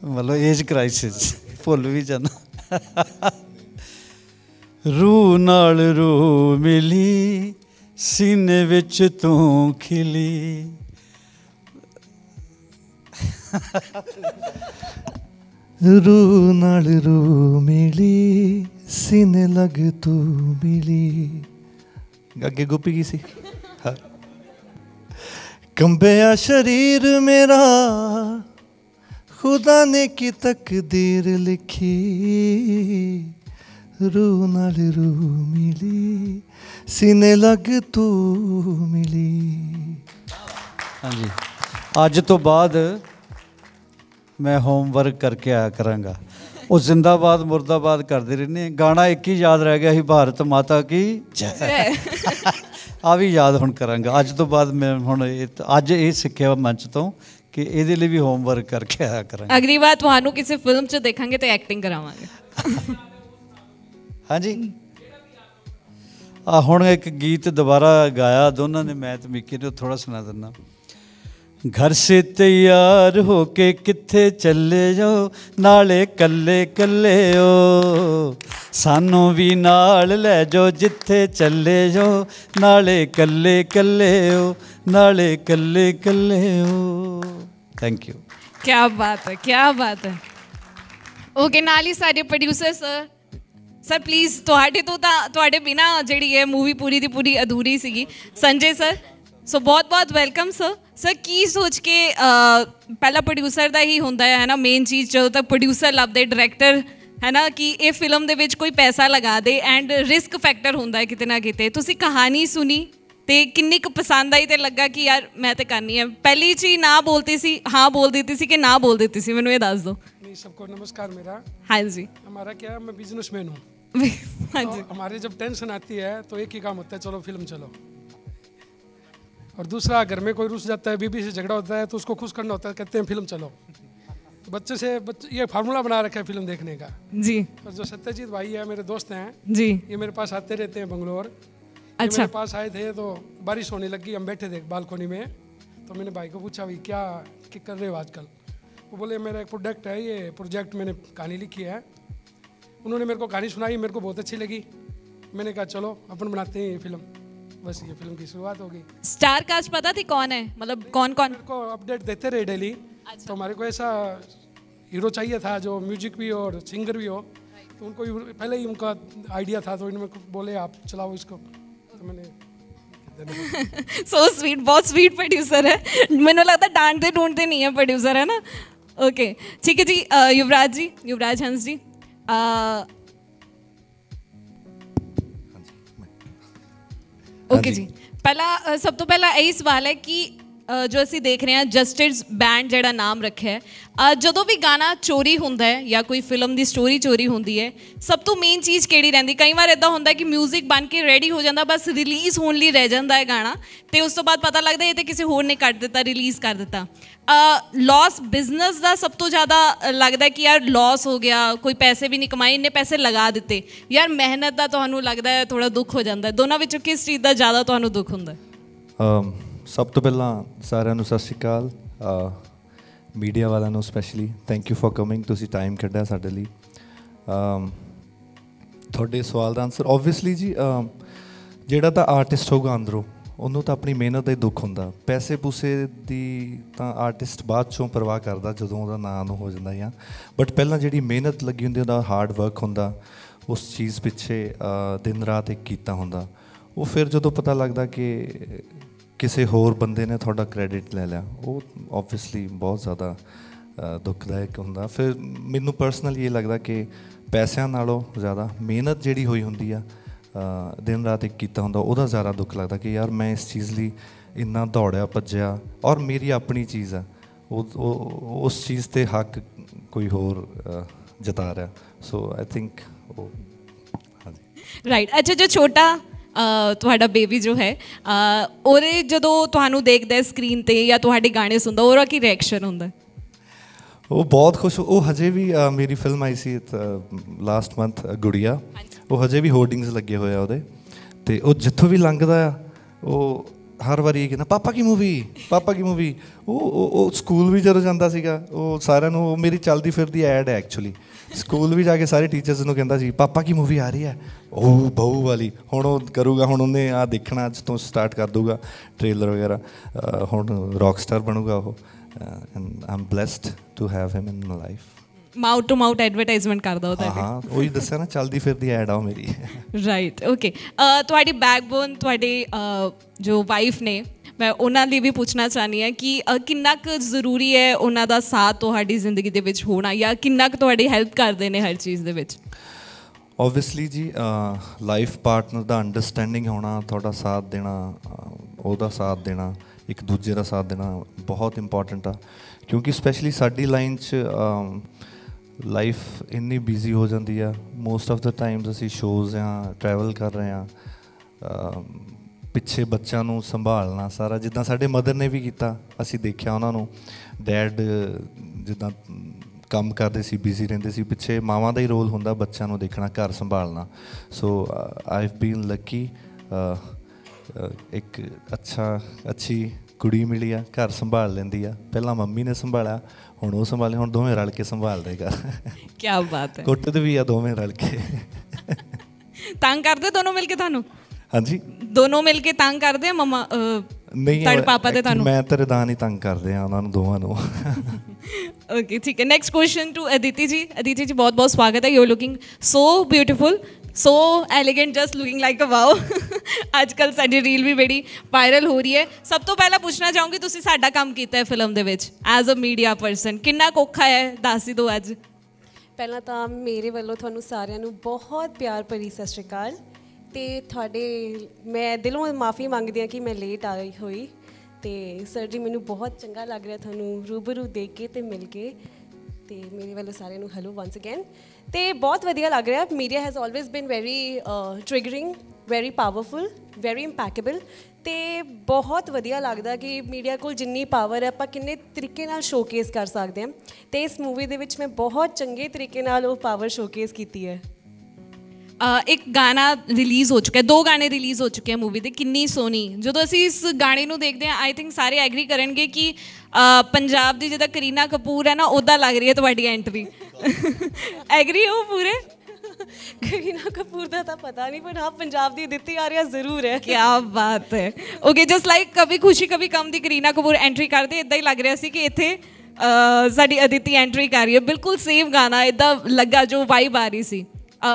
ਮਤਲਬ ਏਜ ਕ੍ਰਾਈਸਿਸ ਭੁੱਲ ਵੀ ਜਾਂਦਾ ਰੂ ਨਾਲ ਰੂ ਮਿਲੀ, ਸੀਨੇ ਵਿੱਚ ਤੂੰ ਖਿਲੀ। ਰੂ ਨਾਲ ਰੂ ਮਿਲੀ, ਸੀਨੇ ਲਗ ਤੂੰ ਮਿਲੀ। ਅੱਗੇ ਗੋਪੀ ਕੀ ਸੀ? ਹਾਂ। ਕੰਬਿਆ ਸ਼ਰੀਰ ਮੇਰਾ ਖੁਦਾ ਨੇ ਕੀ ਤਕਦੀਰ ਲਿਖੀ? ਰੂ ਨਾਲ ਰੂ ਮਿਲੀ। ਸੀਨੇ ਲਗ ਤੂੰ ਮਿਲੀ। ਹਾਂਜੀ। ਅੱਜ ਤੋਂ ਬਾਅਦ ਮੈਂ ਹੋਮਵਰਕ ਕਰਕੇ ਆਇਆ ਕਰਾਂਗਾ। ਉਹ ਜ਼ਿੰਦਾਬਾਦ ਮੁਰਦਾਬਾਦ ਕਰਦੇ ਰਹਿੰਦੇ। ਗਾਣਾ ਇੱਕ ਹੀ ਯਾਦ ਰਹਿ ਗਿਆ ਸੀ ਭਾਰਤ ਮਾਤਾ ਕੀ ਜੈ। ਆ ਵੀ ਯਾਦ ਹੁਣ ਕਰਾਂਗਾ। ਅੱਜ ਤੋਂ ਬਾਅਦ ਮੈਂ ਹੁਣ ਇਹ ਅੱਜ ਇਹ ਸਿੱਖਿਆ ਮੰਚ ਤੋਂ ਕਿ ਇਹਦੇ ਲਈ ਵੀ ਹੋਮਵਰਕ ਕਰਕੇ ਆਇਆ ਕਰਾਂਗਾ। ਅਗਲੀ ਵਾਰ ਤੁਹਾਨੂੰ ਕਿਸੇ ਫਿਲਮ 'ਚ ਦੇਖਾਂਗੇ ਤੇ ਐਕਟਿੰਗ ਕਰਾਵਾਂਗੇ। ਹਾਂਜੀ। ਆ ਹੁਣ ਇੱਕ ਗੀਤ ਦੁਬਾਰਾ ਗਾਇਆ ਦੋਨਾਂ ਨੇ ਮੈਂ ਤੇ ਮਿੱਕੀ ਨੇ ਥੋੜਾ ਸੁਣਾ ਦਿੰਦਾ। ਘਰ ਸੇ ਤਿਆਰ ਹੋ ਕੇ ਕਿੱਥੇ ਚੱਲੇ ਜਾਓ ਨਾਲੇ ਕੱਲੇ ਕੱਲੇ ਓ ਸਾਨੂੰ ਵੀ ਨਾਲ ਲੈ ਜਾਓ ਜਿੱਥੇ ਚੱਲੇ ਜਾਓ ਨਾਲੇ ਕੱਲੇ ਕੱਲੇ ਓ ਨਾਲੇ ਕੱਲੇ ਕੱਲੇ ਓ ਥੈਂਕ ਯੂ ਕੀ ਬਾਤ ਹੈ ਕੀ ਬਾਤ ਹੈ। ਓਕੇ ਨਾਲ ਹੀ ਸਾਡੇ ਪ੍ਰੋਡਿਊਸਰ ਸਰ ਸਰ ਪਲੀਜ਼ ਤੁਹਾਡੇ ਤੋਂ ਤਾਂ ਤੁਹਾਡੇ ਬਿਨਾ ਜਿਹੜੀ ਹੈ ਮੂਵੀ ਪੂਰੀ ਦੀ ਪੂਰੀ ਅਧੂਰੀ ਸੀਗੀ। ਸੰਜੇ ਸਰ ਸੋ ਬਹੁਤ ਬਹੁਤ ਵੈਲਕਮ ਸਰ ਸਰ ਕੀ ਸੋਚ ਕੇ ਅਹ, ਪਹਿਲਾ ਪ੍ਰੋਡਿਊਸਰ ਦਾ ਹੀ ਹੁੰਦਾ ਹੈ ਨਾ ਮੇਨ ਚੀਜ਼ ਜਦੋਂ ਤੱਕ ਪ੍ਰੋਡਿਊਸਰ ਲੱਭਦੇ ਡਾਇਰੈਕਟਰ ਹੈ ਨਾ ਕਿ ਇਹ ਫਿਲਮ ਦੇ ਵਿੱਚ ਕੋਈ ਪੈਸਾ ਲਗਾ ਦੇ ਐਂਡ ਰਿਸਕ ਫੈਕਟਰ ਹੁੰਦਾ ਹੈ ਕਿਤੇ ਨਾ ਕਿਤੇ। ਤੁਸੀਂ ਕਹਾਣੀ ਸੁਣੀ ਤੇ ਕਿੰਨੀ ਕੁ ਪਸੰਦ ਆਈ ਤੇ ਲੱਗਾ ਕਿ ਯਾਰ ਮੈਂ ਤੇ ਕਰਨੀ ਹੈ ਪਹਿਲੀ ਚੀਜ਼ ਨਾ ਬੋਲਤੀ ਸੀ ਹਾਂ ਬੋਲ ਦਿੱਤੀ ਸੀ ਕਿ ਨਾ ਬੋਲ ਦਿੱਤੀ ਸੀ ਮੈਨੂੰ ਇਹ ਦੱਸ ਦਿਓ नहीं सबको नमस्कार मेरा ਹਾਂਜੀ हमारा क्या है मैं बिजनेसमैन हूँ ਹਾਂਜੀ तो हमारे जब टेंशन आती है तो एक ही काम होता है चलो फिल्म चलो और दूसरा घर में कोई रुस जाता है बीबी से झगड़ा होता है तो उसको खुश करना होता है कहते हैं फिल्म चलो तो बच्चे से बच्चे ये फार्मूला बना रखा है फिल्म देखने का जी और जो सत्यजीत भाई है मेरे दोस्त हैं जी ये मेरे पास आते रहते हैं बंगलोर ये अच्छा। मेरे पास आए थे तो बारिश होने लगी हम बैठे थे बालकोनी में। तो मैंने भाई को पूछा भाई क्या क्या कर रहे हो आजकल? वो बोले मेरा एक प्रोडक्ट है ये प्रोजेक्ट मैंने कहानी लिखी है। उन्होंने मेरे को कहानी सुनाई मेरे को बहुत अच्छी लगी। मैंने कहा चलो अपन बनाते हैं ये फ़िल्म। बस ये फ़िल्म की शुरुआत होगी स्टार कास्ट पता थी कौन है? मतलब कौन कौन? मेरे को अपडेट देते रहे डेली। तो हमारे को ऐसा हीरो चाहिए था जो म्यूज़िक भी हो और सिंगर भी हो। तो उनको पहले ही उनका आइडिया था तो इनमें बोले आप चलाओ इसको। सो स्वीट बहुत स्वीट प्रोड्यूसर है। मैंने लगता डांटते ढूंढते नहीं है प्रोड्यूसर है ना? ओके ठीक है जी युवराज जी युवराज हंस जी ओके जी पहला सब तो पहला यही सवाल है कि ਜੋ ਅਸੀਂ ਦੇਖ ਰਹੇ ਹਾਂ ਜਸਟਿਸ ਬੈਂਡ ਜਿਹੜਾ ਨਾਮ ਰੱਖਿਆ ਹੈ ਅ, ਜਦੋਂ ਵੀ ਗਾਣਾ ਚੋਰੀ ਹੁੰਦਾ ਹੈ ਜਾਂ ਕੋਈ ਫਿਲਮ ਦੀ ਸਟੋਰੀ ਚੋਰੀ ਹੁੰਦੀ ਹੈ ਸਭ ਤੋਂ ਮੇਨ ਚੀਜ਼ ਕਿਹੜੀ ਰਹਿੰਦੀ? ਕਈ ਵਾਰ ਇਦਾਂ ਹੁੰਦਾ ਹੈ ਕਿ 뮤직 ਬਣ ਕੇ ਰੈਡੀ ਹੋ ਜਾਂਦਾ ਬਸ ਰਿਲੀਜ਼ ਹੋਣ ਲਈ ਰਹਿ ਜਾਂਦਾ ਹੈ ਗਾਣਾ ਤੇ ਉਸ ਤੋਂ ਬਾਅਦ ਪਤਾ ਲੱਗਦਾ ਇਹ ਤੇ ਕਿਸੇ ਹੋਰ ਨੇ ਕੱਟ ਦਿੱਤਾ ਰਿਲੀਜ਼ ਕਰ ਦਿੱਤਾ। ਲਾਸ ਬਿਜ਼ਨਸ ਦਾ ਸਭ ਤੋਂ ਜ਼ਿਆਦਾ ਅ, ਲੱਗਦਾ ਹੈ ਕਿ ਯਾਰ ਲਾਸ ਹੋ ਗਿਆ ਕੋਈ ਪੈਸੇ ਵੀ ਨਹੀਂ ਕਮਾਏ ਇੰਨੇ ਪੈਸੇ ਲਗਾ ਦਿੱਤੇ। ਯਾਰ ਮਿਹਨਤ ਦਾ ਤੁਹਾਨੂੰ ਲੱਗਦਾ ਹੈ ਥੋੜਾ ਦੁੱਖ ਹੋ ਜਾਂਦਾ ਹੈ ਦੋਨਾਂ ਵਿੱਚੋਂ ਕਿਸ ਚੀਜ਼ ਦਾ ਜ਼ਿਆਦਾ ਤੁਹਾਨੂੰ ਦੁੱਖ ਹੁੰਦਾ ਹੈ? ਅਮ ਸਭ ਤੋਂ ਪਹਿਲਾਂ ਸਾਰਿਆਂ ਨੂੰ ਸਤਿ ਸ਼੍ਰੀ ਅਕਾਲ। ਮੀਡੀਆ ਵਾਲਿਆਂ ਨੂੰ specially thank you for coming ਤੁਸੀਂ ਟਾਈਮ ਕੱਢਿਆ ਸਾਡੇ ਲਈ। ਤੁਹਾਡੇ ਸਵਾਲ ਦਾ ਆਨਸਰ ਆਬਵੀਅਸਲੀ ਜੀ ਜਿਹੜਾ ਤਾਂ ਆਰਟਿਸਟ ਹੋਊਗਾ ਅੰਦਰੋਂ, ਉਹਨੂੰ ਤਾਂ ਆਪਣੀ ਮਿਹਨਤ ਦਾ ਹੀ ਦੁੱਖ ਹੁੰਦਾ। ਪੈਸੇ ਪੂਸੇ ਦੀ ਤਾਂ ਆਰਟਿਸਟ ਬਾਅਦ ਚੋਂ ਪਰਵਾਹ ਕਰਦਾ, ਜਦੋਂ ਉਹਦਾ ਨਾਂ ਨੂੰ ਹੋ ਜਾਂਦਾ ਜਾਂ। ਬਟ ਪਹਿਲਾਂ ਜਿਹੜੀ ਮਿਹਨਤ ਲੱਗੀ ਹੁੰਦੀ, ਉਹਦਾ ਹਾਰਡ ਵਰਕ ਹੁੰਦਾ, ਉਸ ਚੀਜ਼ ਪਿੱਛੇ ਦਿਨ ਰਾਤ ਇੱਕ ਕੀਤਾ ਹੁੰਦਾ। ਉਹ ਫਿਰ ਜਦੋਂ ਪਤਾ ਲੱਗਦਾ ਕਿ ਕਿਸੇ ਹੋਰ ਬੰਦੇ ਨੇ ਤੁਹਾਡਾ ਕ੍ਰੈਡਿਟ ਲੈ ਲਿਆ, ਉਹ ਆਬਵੀਅਸਲੀ ਬਹੁਤ ਜ਼ਿਆਦਾ ਦੁੱਖਦਾਇਕ ਹੁੰਦਾ। ਫਿਰ ਮੈਨੂੰ ਪਰਸਨਲੀ ਇਹ ਲੱਗਦਾ ਕਿ ਪੈਸਿਆਂ ਨਾਲੋਂ ਜ਼ਿਆਦਾ ਮਿਹਨਤ ਜਿਹੜੀ ਹੋਈ ਹੁੰਦੀ ਆ ਦਿਨ ਰਾਤ ਇੱਕ ਕੀਤਾ ਹੁੰਦਾ, ਉਹਦਾ ਜ਼ਿਆਦਾ ਦੁੱਖ ਲੱਗਦਾ ਕਿ ਯਾਰ ਮੈਂ ਇਸ ਚੀਜ਼ ਲਈ ਇੰਨਾ ਦੌੜਿਆ, ਭੱਜਿਆ, ਔਰ ਮੇਰੀ ਆਪਣੀ ਚੀਜ਼ ਆ। ਉਹ, ਉਹ- ਉਸ ਚੀਜ਼ ਤੇ ਹੱਕ ਕੋਈ ਹੋਰ ਜਤਾ ਰਿਹਾ। ਸੋ ਆਈ ਥਿੰਕ ਉਹ, ਹਾਂਜੀ। ਰਾਈਟ ਅੱਛਾ, ਜੋ ਛੋਟਾ ਤੁਹਾਡਾ ਬੇਬੀ ਜੋ ਹੈ ਉਹਦੇ ਜਦੋਂ ਤੁਹਾਨੂੰ ਦੇਖਦਾ ਹੈ ਸਕਰੀਨ ਤੇ ਜਾਂ ਤੁਹਾਡੇ ਗਾਣੇ ਸੁਣਦਾ ਉਹਦਾ ਕੀ ਰਿਐਕਸ਼ਨ ਹੁੰਦਾ? ਉਹ ਬਹੁਤ ਖੁਸ਼ ਉਹ ਹਜੇ ਵੀ ਮੇਰੀ ਫਿਲਮ ਆਈ ਸੀ ਲਾਸਟ ਮੰਥ ਗੁੜੀਆ। ਉਹ ਹਜੇ ਵੀ ਹੋਰਡਿੰਗਸ ਲੱਗੇ ਹੋਏ ਆ ਉਹਦੇ। ਤੇ ਉਹ ਜਿੱਥੋਂ ਵੀ ਲੰਘਦਾ ਆ ਉਹ ਹਰ ਵਾਰੀ ਇਹ ਕਹਿੰਦਾ ਪਾਪਾ ਕੀ ਮੂਵੀ ਪਾਪਾ ਕੀ ਮੂਵੀ ਉਹ ਉਹ ਉਹ ਸਕੂਲ ਵੀ ਜਦੋਂ ਜਾਂਦਾ ਸੀਗਾ ਉਹ ਸਾਰਿਆਂ ਨੂੰ ਉਹ ਮੇਰੀ ਚੱਲਦੀ ਫਿਰਦੀ ਐਡ ਹੈ ਐਕਚੁਅਲੀ ਸਕੂਲ ਵੀ ਜਾ ਕੇ ਸਾਰੇ ਟੀਚਰਸ ਨੂੰ ਕਹਿੰਦਾ ਸੀ ਪਾਪਾ ਕੀ ਮੂਵੀ ਆ ਰਹੀ ਹੈ? ਉਹ ਬਹੂ ਵਾਲੀ ਹੁਣ ਉਹ ਕਰੂਗਾ ਹੁਣ ਉਹਨੇ ਆ ਦੇਖਣਾ ਅੱਜ ਤੋਂ ਸਟਾਰਟ ਕਰ ਦੂਗਾ ਟ੍ਰੇਲਰ ਵਗੈਰਾ। ਹੁਣ ਰੌਕ ਸਟਾਰ ਬਣੂਗਾ ਉਹ। And am blessed to have him in my life mouth to mouth advertisement ਕਰਦਾ ਉਹ ਹਾਂ ਤੁਹਾਡੇ। ਹਾਂ ਉਹੀ ਦੱਸਿਆ ਨਾ ਚੱਲਦੀ ਫਿਰਦੀ ਐਡ ਆ ਮੇਰੀ। ਰਾਈਟ ਓਕੇ ਤੁਹਾਡੀ ਬੈਕਬੋਨ ਤੁਹਾਡੇ ਜੋ ਵਾਈਫ ਨੇ ਮੈਂ ਉਹਨਾਂ ਲਈ ਵੀ ਪੁੱਛਣਾ ਚਾਹਨੀ ਹਾਂ ਕਿ ਕਿੰਨਾ ਕੁ ਜ਼ਰੂਰੀ ਹੈ ਉਹਨਾਂ ਦਾ ਸਾਥ ਤੁਹਾਡੀ ਜ਼ਿੰਦਗੀ ਦੇ ਵਿੱਚ ਹੋਣਾ ਜਾਂ ਕਿੰਨਾ ਕੁ ਤੁਹਾਡੀ ਹੈਲਪ ਕਰਦੇ ਨੇ ਹਰ ਚੀਜ਼ ਦੇ ਵਿੱਚ? ਆਬਵੀਅਸਲੀ ਜੀ ਲਾਈਫ ਪਾਰਟਨਰ ਦਾ ਅੰਡਰਸਟੈਂਡਿੰਗ ਹੋਣਾ, ਤੁਹਾਡਾ ਸਾਥ ਦੇਣਾ ਉਹਦਾ ਸਾਥ ਦੇਣਾ, ਇੱਕ ਦੂਜੇ ਦਾ ਸਾਥ ਦੇਣਾ ਬਹੁਤ ਇੰਪੋਰਟੈਂਟ ਆ। ਕਿਉਂਕਿ ਸਪੈਸ਼ਲੀ ਸਾਡੀ ਲਾਈਨ 'ਚ ਲਾਈਫ ਇੰਨੀ ਬਿਜ਼ੀ ਹੋ ਜਾਂਦੀ ਆ। ਮੋਸਟ ਆਫ ਦਾ ਟਾਈਮਸ ਅਸੀਂ ਸ਼ੋਜ਼ ਜਾਂ ਟਰੈਵਲ ਕਰ ਰਹੇ ਆ ਪਿੱਛੇ ਬੱਚਿਆਂ ਨੂੰ ਸੰਭਾਲਣਾ ਸਾਰਾ, ਜਿੱਦਾਂ ਸਾਡੇ ਮਦਰ ਨੇ ਵੀ ਕੀਤਾ, ਅਸੀਂ ਦੇਖਿਆ ਉਹਨਾਂ ਨੂੰ। ਡੈਡ ਜਿੱਦਾਂ ਕੰਮ ਕਰਦੇ ਸੀ ਬਿਜ਼ੀ ਰਹਿੰਦੇ ਸੀ ਪਿੱਛੇ ਮਾਵਾਂ ਦਾ ਹੀ ਰੋਲ ਹੁੰਦਾ ਬੱਚਿਆਂ ਨੂੰ ਦੇਖਣਾ ਘਰ ਸੰਭਾਲਣਾ। ਸੋ ਆਈਵ ਬੀਨ ਲੱਕੀ ਇੱਕ ਅੱਛਾ ਅੱਛੀ ਕੁੜੀ ਮਿਲੀ ਆ ਘਰ ਸੰਭਾਲ ਲੈਂਦੀ ਆ। ਪਹਿਲਾਂ ਮੰਮੀ ਨੇ ਸੰਭਾਲਿਆ ਹੁਣ ਉਹ ਸੰਭਾਲੇ ਹੁਣ ਦੋਵੇਂ ਰਲ ਕੇ ਸੰਭਾਲਦੇ ਘਰ। ਕੀ ਬਾਤ ਹੈ। ਕੁੱਟਦੇ ਵੀ ਆ ਦੋਵੇਂ ਰਲ ਕੇ। ਤੰਗ ਕਰਦੇ ਦੋਨੋਂ ਮਿਲ ਕੇ ਤੁਹਾਨੂੰ? ਹਾਂਜੀ। ਦੋਨੋਂ ਮਿਲ ਕੇ ਤੰਗ ਕਰਦੇ ਆ ਮਮਾ ਨਹੀਂ ਪਾਪਾ ਤੇ ਤੁਹਾਨੂੰ? ਮੈਂ ਤੇਰੇ ਦਾਨ ਹੀ ਤੰਗ ਕਰਦੇ ਆ ਉਹਨਾਂ ਨੂੰ ਦੋਵਾਂ ਨੂੰ। ਓਕੇ ਠੀਕ ਹੈ ਨੈਕਸਟ ਕੁਐਸਚਨ ਟੂ ਅਦਿਤੀ ਜੀ ਅਦਿਤੀ ਜੀ ਬਹੁਤ ਬਹੁਤ ਸਵਾਗਤ ਹੈ you are looking so beautiful so elegant just looking like a wow ਅੱਜ ਕੱਲ ਸਾਡੀ ਰੀਲ ਵੀ ਬੜੀ ਵਾਇਰਲ ਹੋ ਰਹੀ ਹੈ ਸਭ ਤੋਂ ਪਹਿਲਾਂ ਪੁੱਛਣਾ ਚਾਹੂੰਗੀ ਤੁਸੀਂ ਸਾਡਾ ਕੰਮ ਕੀਤਾ ਹੈ ਫਿਲਮ ਦੇ ਵਿੱਚ ਐਜ਼ ਅ ਮੀਡੀਆ ਪਰਸਨ ਕਿੰਨਾ ਕੋਖਾ ਹੈ ਦੱਸ ਹੀ ਦਿਓ ਅੱਜ ਪਹਿਲਾਂ ਤਾਂ ਮੇਰੇ ਵੱਲੋਂ ਤੁਹਾਨੂੰ ਸਾਰਿਆਂ ਨੂੰ ਬਹੁਤ ਪਿਆਰ ਭਰੀ ਸਤਿ ਸ਼੍ਰੀ ਅਕਾਲ ਤੇ ਤੁਹਾਡੇ ਮੈਂ ਦਿਲੋਂ ਮਾਫੀ ਮੰਗਦੀ ਹਾਂ ਕਿ ਮੈਂ ਲੇਟ ਆ ਗਈ ਹੋਈ ਤੇ ਸਰ ਜੀ, ਮੈਨੂੰ ਬਹੁਤ ਚੰਗਾ ਲੱਗ ਰਿਹਾ ਤੁਹਾਨੂੰ ਰੂਬਰੂ ਦੇਖ ਕੇ ਤੇ ਮਿਲ ਕੇ ਤੇ ਮੇਰੇ ਵੱਲੋਂ ਸਾਰਿਆਂ ਨੂੰ ਹੈਲੋ ਵਾਂਸ ਅਗੇਨ ਤੇ ਬਹੁਤ ਵਧੀਆ ਲੱਗ ਰਿਹਾ media has always been very triggering very powerful very impeccable ਤੇ ਬਹੁਤ ਵਧੀਆ ਲੱਗਦਾ ਕਿ ਮੀਡੀਆ ਕੋਲ ਜਿੰਨੀ ਪਾਵਰ ਹੈ, ਆਪਾਂ ਕਿੰਨੇ ਤਰੀਕੇ ਨਾਲ ਸ਼ੋਕੇਸ ਕਰ ਸਕਦੇ ਹਾਂ ਤੇ ਇਸ ਮੂਵੀ ਦੇ ਵਿੱਚ ਮੈਂ ਬਹੁਤ ਚੰਗੇ ਤਰੀਕੇ ਨਾਲ ਉਹ ਪਾਵਰ ਸ਼ੋਕੇਸ ਕੀਤੀ ਹੈ। ਇੱਕ ਗਾਣਾ ਰਿਲੀਜ਼ ਹੋ ਚੁੱਕਾ ਹੈ ਦੋ ਗਾਣੇ ਰਿਲੀਜ਼ ਹੋ ਚੁੱਕੇ ਆ ਮੂਵੀ ਦੇ ਕਿੰਨੀ ਸੋਹਣੀ। ਜਦੋਂ ਅਸੀਂ ਇਸ ਗਾਣੇ ਨੂੰ ਦੇਖਦੇ ਹਾਂ ਆਈ ਥਿੰਕ ਸਾਰੇ ਐਗਰੀ ਕਰਨਗੇ ਕਿ ਪੰਜਾਬ ਦੀ ਜਿੱਦਾਂ ਕਰੀਨਾ ਕਪੂਰ ਹੈ ਨਾ ਉਹਦਾ ਲੱਗ ਰਹੀ ਹੈ ਤੁਹਾਡੀ ਐਂਟਰੀ ਐਗਰੀ ਹੋ ਪੂਰੇ? ਕਰੀਨਾ ਕਪੂਰ ਦਾ ਤਾਂ ਪਤਾ ਨਹੀਂ ਪਰ ਹਾਂ ਪੰਜਾਬ ਦੀ ਦਿੱਤੀ ਆ ਰਿਹਾ ਜ਼ਰੂਰ ਹੈ। ਕੀ ਬਾਤ ਹੈ। Okay just like Kabhi Khushi Kabhie Gham ਦੀ ਕਰੀਨਾ ਕਪੂਰ ਐਂਟਰੀ ਕਰਦੇ ਇਦਾਂ ਹੀ ਲੱਗ ਰਿਹਾ ਸੀ ਕਿ ਇੱਥੇ ਸਾਡੀ ਅਦਿਤੀ ਐਂਟਰੀ ਕਰ ਰਹੀ ਹੈ। ਬਿਲਕੁਲ ਸੇਮ ਗਾਣਾ ਇਦਾਂ ਲੱਗਾ ਜੋ ਵਾਈਬ ਆ ਰਹੀ ਸੀ।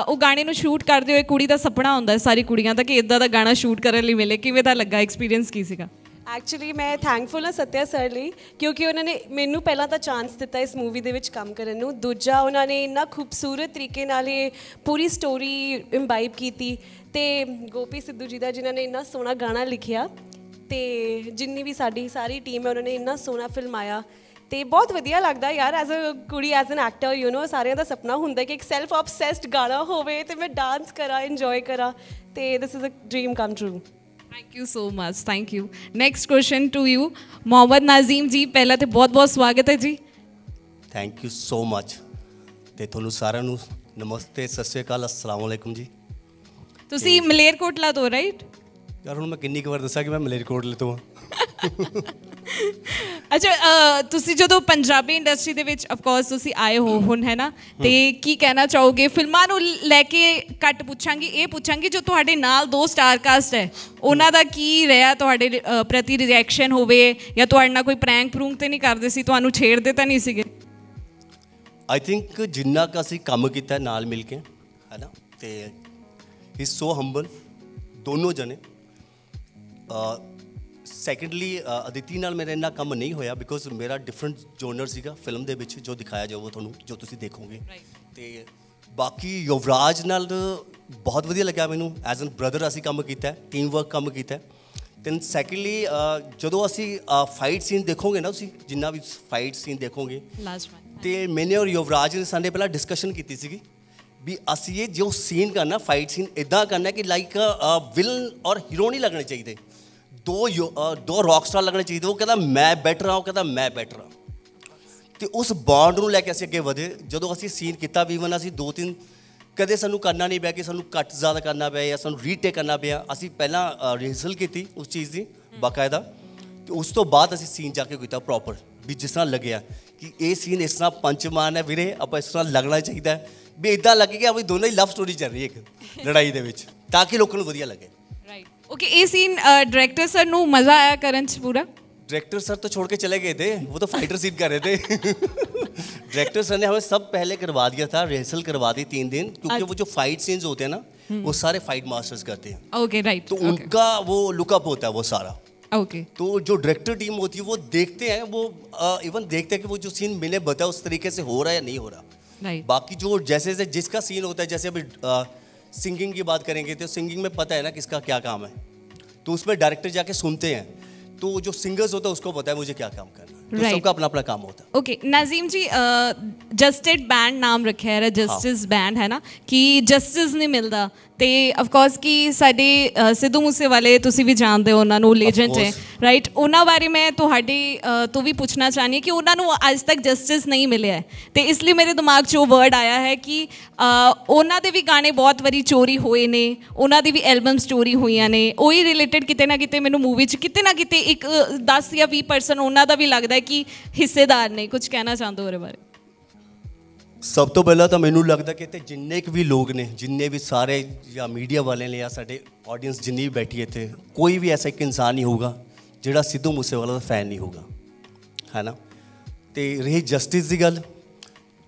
ਉਹ ਗਾਣੇ ਨੂੰ ਸ਼ੂਟ ਕਰਦੇ ਹੋਏ ਕੁੜੀ ਦਾ ਸੁਪਨਾ ਹੁੰਦਾ ਹੈ ਸਾਰੀ ਕੁੜੀਆਂ ਦਾ ਕਿ ਇਦਾਂ ਦਾ ਗਾਣਾ ਸ਼ੂਟ ਕਰਨ ਲਈ ਮਿਲੇ। ਕਿਵੇਂ ਦਾ ਲੱਗਾ? ਐਕਸਪੀਰੀਅੰਸ ਕੀ ਸੀਗਾ? ਐਕਚੁਅਲੀ ਮੈਂ ਥੈਂਕਫੁਲ ਹਾਂ ਸਤਿਆ ਸਰ ਲਈ, ਕਿਉਂਕਿ ਉਹਨਾਂ ਨੇ ਮੈਨੂੰ ਪਹਿਲਾਂ ਤਾਂ ਚਾਂਸ ਦਿੱਤਾ ਇਸ ਮੂਵੀ ਦੇ ਵਿੱਚ ਕੰਮ ਕਰਨ ਨੂੰ। ਦੂਜਾ, ਉਹਨਾਂ ਨੇ ਇੰਨਾ ਖੂਬਸੂਰਤ ਤਰੀਕੇ ਨਾਲ ਇਹ ਪੂਰੀ ਸਟੋਰੀ ਇੰਬਾਈਬ ਕੀਤੀ ਤੇ ਗੋਪੀ ਸਿੱਧੂ ਜੀ ਦਾ, ਜਿਨ੍ਹਾਂ ਨੇ ਇੰਨਾ ਸੋਹਣਾ ਗਾਣਾ ਲਿਖਿਆ ਤੇ ਜਿੰਨੀ ਵੀ ਸਾਡੀ ਸਾਰੀ ਟੀਮ ਹੈ, ਉਹਨਾਂ ਨੇ ਇੰਨਾ ਸੋਹਣਾ ਫਿਲਮਾਇਆ ਤੇ ਬਹੁਤ ਵਧੀਆ ਲੱਗਦਾ ਯਾਰ ਐਜ਼ ਅ ਕੁੜੀ as an actor you know ਸਾਰਿਆਂ ਦਾ ਸੁਪਨਾ ਹੁੰਦਾ ਕਿ ਇੱਕ ਸੈਲਫ ਆਬਸੈਸਡ ਗਾਣਾ ਹੋਵੇ ਤੇ ਮੈਂ ਡਾਂਸ ਕਰਾਂ ਇੰਜੋਏ ਕਰਾਂ ਤੇ this is a dream come true thank you so much thank you next question to you Mohammed Nazim ji ਪਹਿਲਾਂ ਤੇ ਬਹੁਤ ਬਹੁਤ ਸਵਾਗਤ ਹੈ ਜੀ। ਥੈਂਕ ਯੂ ਸੋ ਮਚ ਤੇ ਤੁਹਾਨੂੰ ਸਾਰਿਆਂ ਨੂੰ ਨਮਸਤੇ ਸਤਿ ਸ਼੍ਰੀ ਅਕਾਲ ਅਸਲਾਮ ਜੀ। ਤੁਸੀਂ ਮਲੇਰਕੋਟਲਾ ਤੋਂ ਰਾਈਟ ਯਾਰ ਹੁਣ ਮੈਂ ਕਿੰਨੀ ਕੁ ਵਾਰ ਦੱਸਾਂ ਕਿ ਮੈਂ ਮਲੇਰਕੋਟਲੇ ਤੋਂ ਹਾਂ। ਅੱਛਾ ਤੁਸੀਂ ਜਦੋਂ ਪੰਜਾਬੀ ਇੰਡਸਟਰੀ ਦੇ ਵਿੱਚ ਆਫ ਕੋਰਸ ਤੁਸੀਂ ਆਏ ਹੋ ਹੁਣ ਹੈ ਨਾ? ਤੇ ਕੀ ਕਹਿਣਾ ਚਾਹੋਗੇ? ਫਿਲਮਾਂ ਨੂੰ ਲੈ ਕੇ ਘੱਟ ਪੁੱਛਾਂਗੀ ਇਹ ਪੁੱਛਾਂਗੀ ਜੋ ਤੁਹਾਡੇ ਨਾਲ ਦੋ ਸਟਾਰ ਕਾਸਟ ਹੈ। ਉਹਨਾਂ ਦਾ ਕੀ ਰਿਹਾ ਤੁਹਾਡੇ ਪ੍ਰਤੀ ਰਿਐਕਸ਼ਨ ਹੋਵੇ ਜਾਂ ਤੁਹਾਡੇ ਨਾਲ ਕੋਈ ਪ੍ਰੈਂਕ ਪ੍ਰੂੰਕ ਤੇ ਨਹੀਂ ਕਰਦੇ ਸੀ ਤੁਹਾਨੂੰ ਛੇੜਦੇ ਤਾਂ ਨਹੀਂ ਸੀਗੇ? ਆਈ ਥਿੰਕ ਜਿੰਨਾ ਕੁ ਅਸੀਂ ਕੰਮ ਕੀਤਾ ਨਾਲ ਮਿਲ ਕੇ ਹੈ ਨਾ? ਤੇ ਹੀ ਸੋ ਹੰਬਲ ਦੋਨੋਂ ਜਣੇ ਸੈਕੰਡਲੀ ਅਦਿਤੀ ਨਾਲ ਮੇਰਾ ਇੰਨਾ ਕੰਮ ਨਹੀਂ ਹੋਇਆ ਬਿਕੋਜ਼ ਮੇਰਾ ਡਿਫਰੈਂਟ ਜੋਨਰ ਸੀਗਾ ਫਿਲਮ ਦੇ ਵਿੱਚ ਜੋ ਦਿਖਾਇਆ ਜਾਊਗਾ ਤੁਹਾਨੂੰ ਜੋ ਤੁਸੀਂ ਦੇਖੋਗੇ। ਤੇ ਬਾਕੀ ਯੁਵਰਾਜ ਨਾਲ ਬਹੁਤ ਵਧੀਆ ਲੱਗਿਆ ਮੈਨੂੰ। ਐਜ਼ ਐਨ ਬ੍ਰਦਰ ਅਸੀਂ ਕੰਮ ਕੀਤਾ ਟੀਮ ਵਰਕ ਕੰਮ ਕੀਤਾ। ਦੈਨ ਸੈਕੰਡਲੀ ਜਦੋਂ ਅਸੀਂ ਫਾਈਟ ਸੀਨ ਦੇਖੋਗੇ ਨਾ ਤੁਸੀਂ ਜਿੰਨਾ ਵੀ ਫਾਈਟ ਸੀਨ ਦੇਖੋਗੇ। ਤੇ ਮੈਨੇ ਔਰ ਯੁਵਰਾਜ ਨੇ ਸਾਡੇ ਪਹਿਲਾਂ ਡਿਸਕਸ਼ਨ ਕੀਤੀ ਸੀਗੀ ਵੀ ਅਸੀਂ ਇਹ ਜੋ ਸੀਨ ਕਰਨਾ ਫਾਈਟ ਸੀਨ ਇਦਾਂ ਕਰਨਾ ਕਿ ਲਾਈਕ ਵਿਲਨ ਔਰ ਹੀਰੋ ਨਹੀਂ ਲੱਗਣੇ ਚਾਹੀਦੇ। ਦੋ ਯੋ- ਦੋ ਰੌਕ ਸਟਾਰ ਲੱਗਣੇ ਚਾਹੀਦੇ, ਉਹ ਕਹਿੰਦਾ ਮੈਂ ਬੈਟਰ ਹਾਂ, ਉਹ ਕਹਿੰਦਾ ਮੈਂ ਬੈਟਰ ਹਾਂ। ਤੇ ਉਸ ਬੌਂਡ ਨੂੰ ਲੈ ਕੇ ਅਸੀਂ ਅੱਗੇ ਵਧੇ। ਜਦੋਂ ਅਸੀਂ ਸੀਨ ਕੀਤਾ ਵੀ ਵਨ ਅਸੀਂ ਦੋ ਤਿੰਨ ਕਦੇ ਸਾਨੂੰ ਕਰਨਾ ਨਹੀਂ ਪਿਆ ਕਿ ਸਾਨੂੰ ਕੱਟ ਜ਼ਿਆਦਾ ਕਰਨਾ ਪਿਆ ਜਾਂ ਸਾਨੂੰ ਰੀਟੇਕ ਕਰਨਾ ਪਿਆ। ਅਸੀਂ ਪਹਿਲਾਂ ਰਿਹਰਸਲ ਕੀਤੀ ਉਸ ਚੀਜ਼ ਦੀ, ਬਾਕਾਇਦਾ। ਤੇ ਉਸ ਤੋਂ ਬਾਅਦ ਅਸੀਂ ਸੀਨ ਜਾ ਕੇ ਕੀਤਾ ਪ੍ਰੋਪਰ ਵੀ ਜਿਸ ਤਰ੍ਹਾਂ ਲੱਗਿਆ ਕਿ ਇਹ ਸੀਨ ਇਸ ਤਰ੍ਹਾਂ ਪੰਚਮਾਨ ਹੈ ਵੀਰੇ, ਆਪਾਂ ਇਸ ਤਰ੍ਹਾਂ ਲੱਗਣਾ ਚਾਹੀਦਾ ਵੀ ਇਦਾਂ ਲੱਗੇ ਕਿ ਆਪਣੀ ਦੋਨੋਂ ਹੀ ਲਵ ਸਟੋਰੀ ਚੱਲ ਰਹੀ ਹੈ ਇੱਕ ਲੜਾਈ ਦੇ ਵਿੱਚ, ਤਾਂ ਕਿ ਲੋਕਾਂ ਨੂੰ ਵਧੀਆ ਲੱਗੇ। Okay a scene director sir no मज़ा आया करण करंच पूरा डायरेक्टर सर तो छोड़ के चले गए थे वो तो फाइटर सीन कर रहे थे डायरेक्टर सर ने हमें सब पहले करवा दिया था रिहर्सल करवा दी तीन दिन क्योंकि अच्छा। वो जो फाइट सीन्स होते हैं ना वो सारे फाइट मास्टर्स करते हैं ओके okay, राइट right. तो okay. उनका वो लुकअप होता है वो सारा ओके okay. तो जो डायरेक्टर टीम होती है वो देखते हैं वो uh, इवन देखते हैं कि वो जो सीन मिले बताए उस तरीके से हो रहा है या नहीं हो रहा right. बाकी जो जैसे जैसे जिसका सीन होता है जैसे अभी uh, सिंगिंग की बात करेंगे तो सिंगिंग में पता है ना किसका क्या काम है। तो उसमें डायरेक्टर जाके सुनते हैं। तो जो सिंगर्स होता है उसको पता है मुझे क्या काम करना है। तो right. तो सबका अपना अपना काम होता है। Okay okay. नाजीम जी जस्टिड बैंड नाम रखे है जस्टिस बैंड है ना? कि जस्टिस नहीं मिलता ਤੇ ਆਫ ਕੋਰਸ ਕਿ ਸਾਡੇ ਸਿੱਧੂ ਮੂਸੇਵਾਲੇ ਤੁਸੀਂ ਵੀ ਜਾਣਦੇ ਹੋ ਉਹਨਾਂ ਨੂੰ ਲੈਜੈਂਡ ਹੈ. ਰਾਈਟ ਉਹਨਾਂ ਬਾਰੇ ਮੈਂ ਤੁਹਾਡੇ ਤੋਂ ਵੀ ਪੁੱਛਣਾ ਚਾਹਨੀ ਹਾਂ ਕਿ ਉਹਨਾਂ ਨੂੰ ਅੱਜ ਤੱਕ ਜਸਟਿਸ ਨਹੀਂ ਮਿਲਿਆ ਤੇ ਇਸ ਲਈ ਮੇਰੇ ਦਿਮਾਗ 'ਚ ਉਹ ਵਰਡ ਆਇਆ ਹੈ ਕਿ ਉਹਨਾਂ ਦੇ ਵੀ ਗਾਣੇ ਬਹੁਤ ਵਾਰੀ ਚੋਰੀ ਹੋਏ ਨੇ ਉਹਨਾਂ ਦੀ ਵੀ ਐਲਬਮਸ ਚੋਰੀ ਹੋਈਆਂ ਨੇ ਉਹੀ ਰਿਲੇਟਡ ਕਿਤੇ ਨਾ ਕਿਤੇ ਮੈਨੂੰ ਮੂਵੀ 'ਚ ਕਿਤੇ ਨਾ ਕਿਤੇ ਇੱਕ ਅ, 10 ਜਾਂ 20% ਉਹਨਾਂ ਦਾ ਵੀ ਲੱਗਦਾ ਹੈ ਕਿ ਹਿੱਸੇਦਾਰ ਨੇ ਕੁਝ ਕਹਿਣਾ ਚਾਹੁੰਦੇ ਹੋ ਉਹਦੇ ਬਾਰੇ? ਸਭ ਤੋਂ ਪਹਿਲਾਂ ਤਾਂ ਮੈਨੂੰ ਲੱਗਦਾ ਕਿ ਇੱਥੇ ਜਿੰਨੇ ਕੁ ਵੀ ਲੋਕ ਨੇ, ਜਿੰਨੇ ਵੀ ਸਾਰੇ ਜਾਂ ਮੀਡੀਆ ਵਾਲੇ ਨੇ ਜਾਂ ਸਾਡੇ ਆਡੀਅנס ਜਿੰਨੀ ਵੀ ਬੈਠੀ ਇੱਥੇ, ਕੋਈ ਵੀ ਐਸਾ ਇੱਕ ਇਨਸਾਨ ਨਹੀਂ ਹੋਊਗਾ ਜਿਹੜਾ ਸਿੱਧੂ ਮੂਸੇਵਾਲਾ ਦਾ ਫੈਨ ਨਹੀਂ ਹੋਊਗਾ, ਹੈ ਨਾ? ਤੇ ਰਹੀ ਜਸਟਿਸ ਦੀ ਗੱਲ,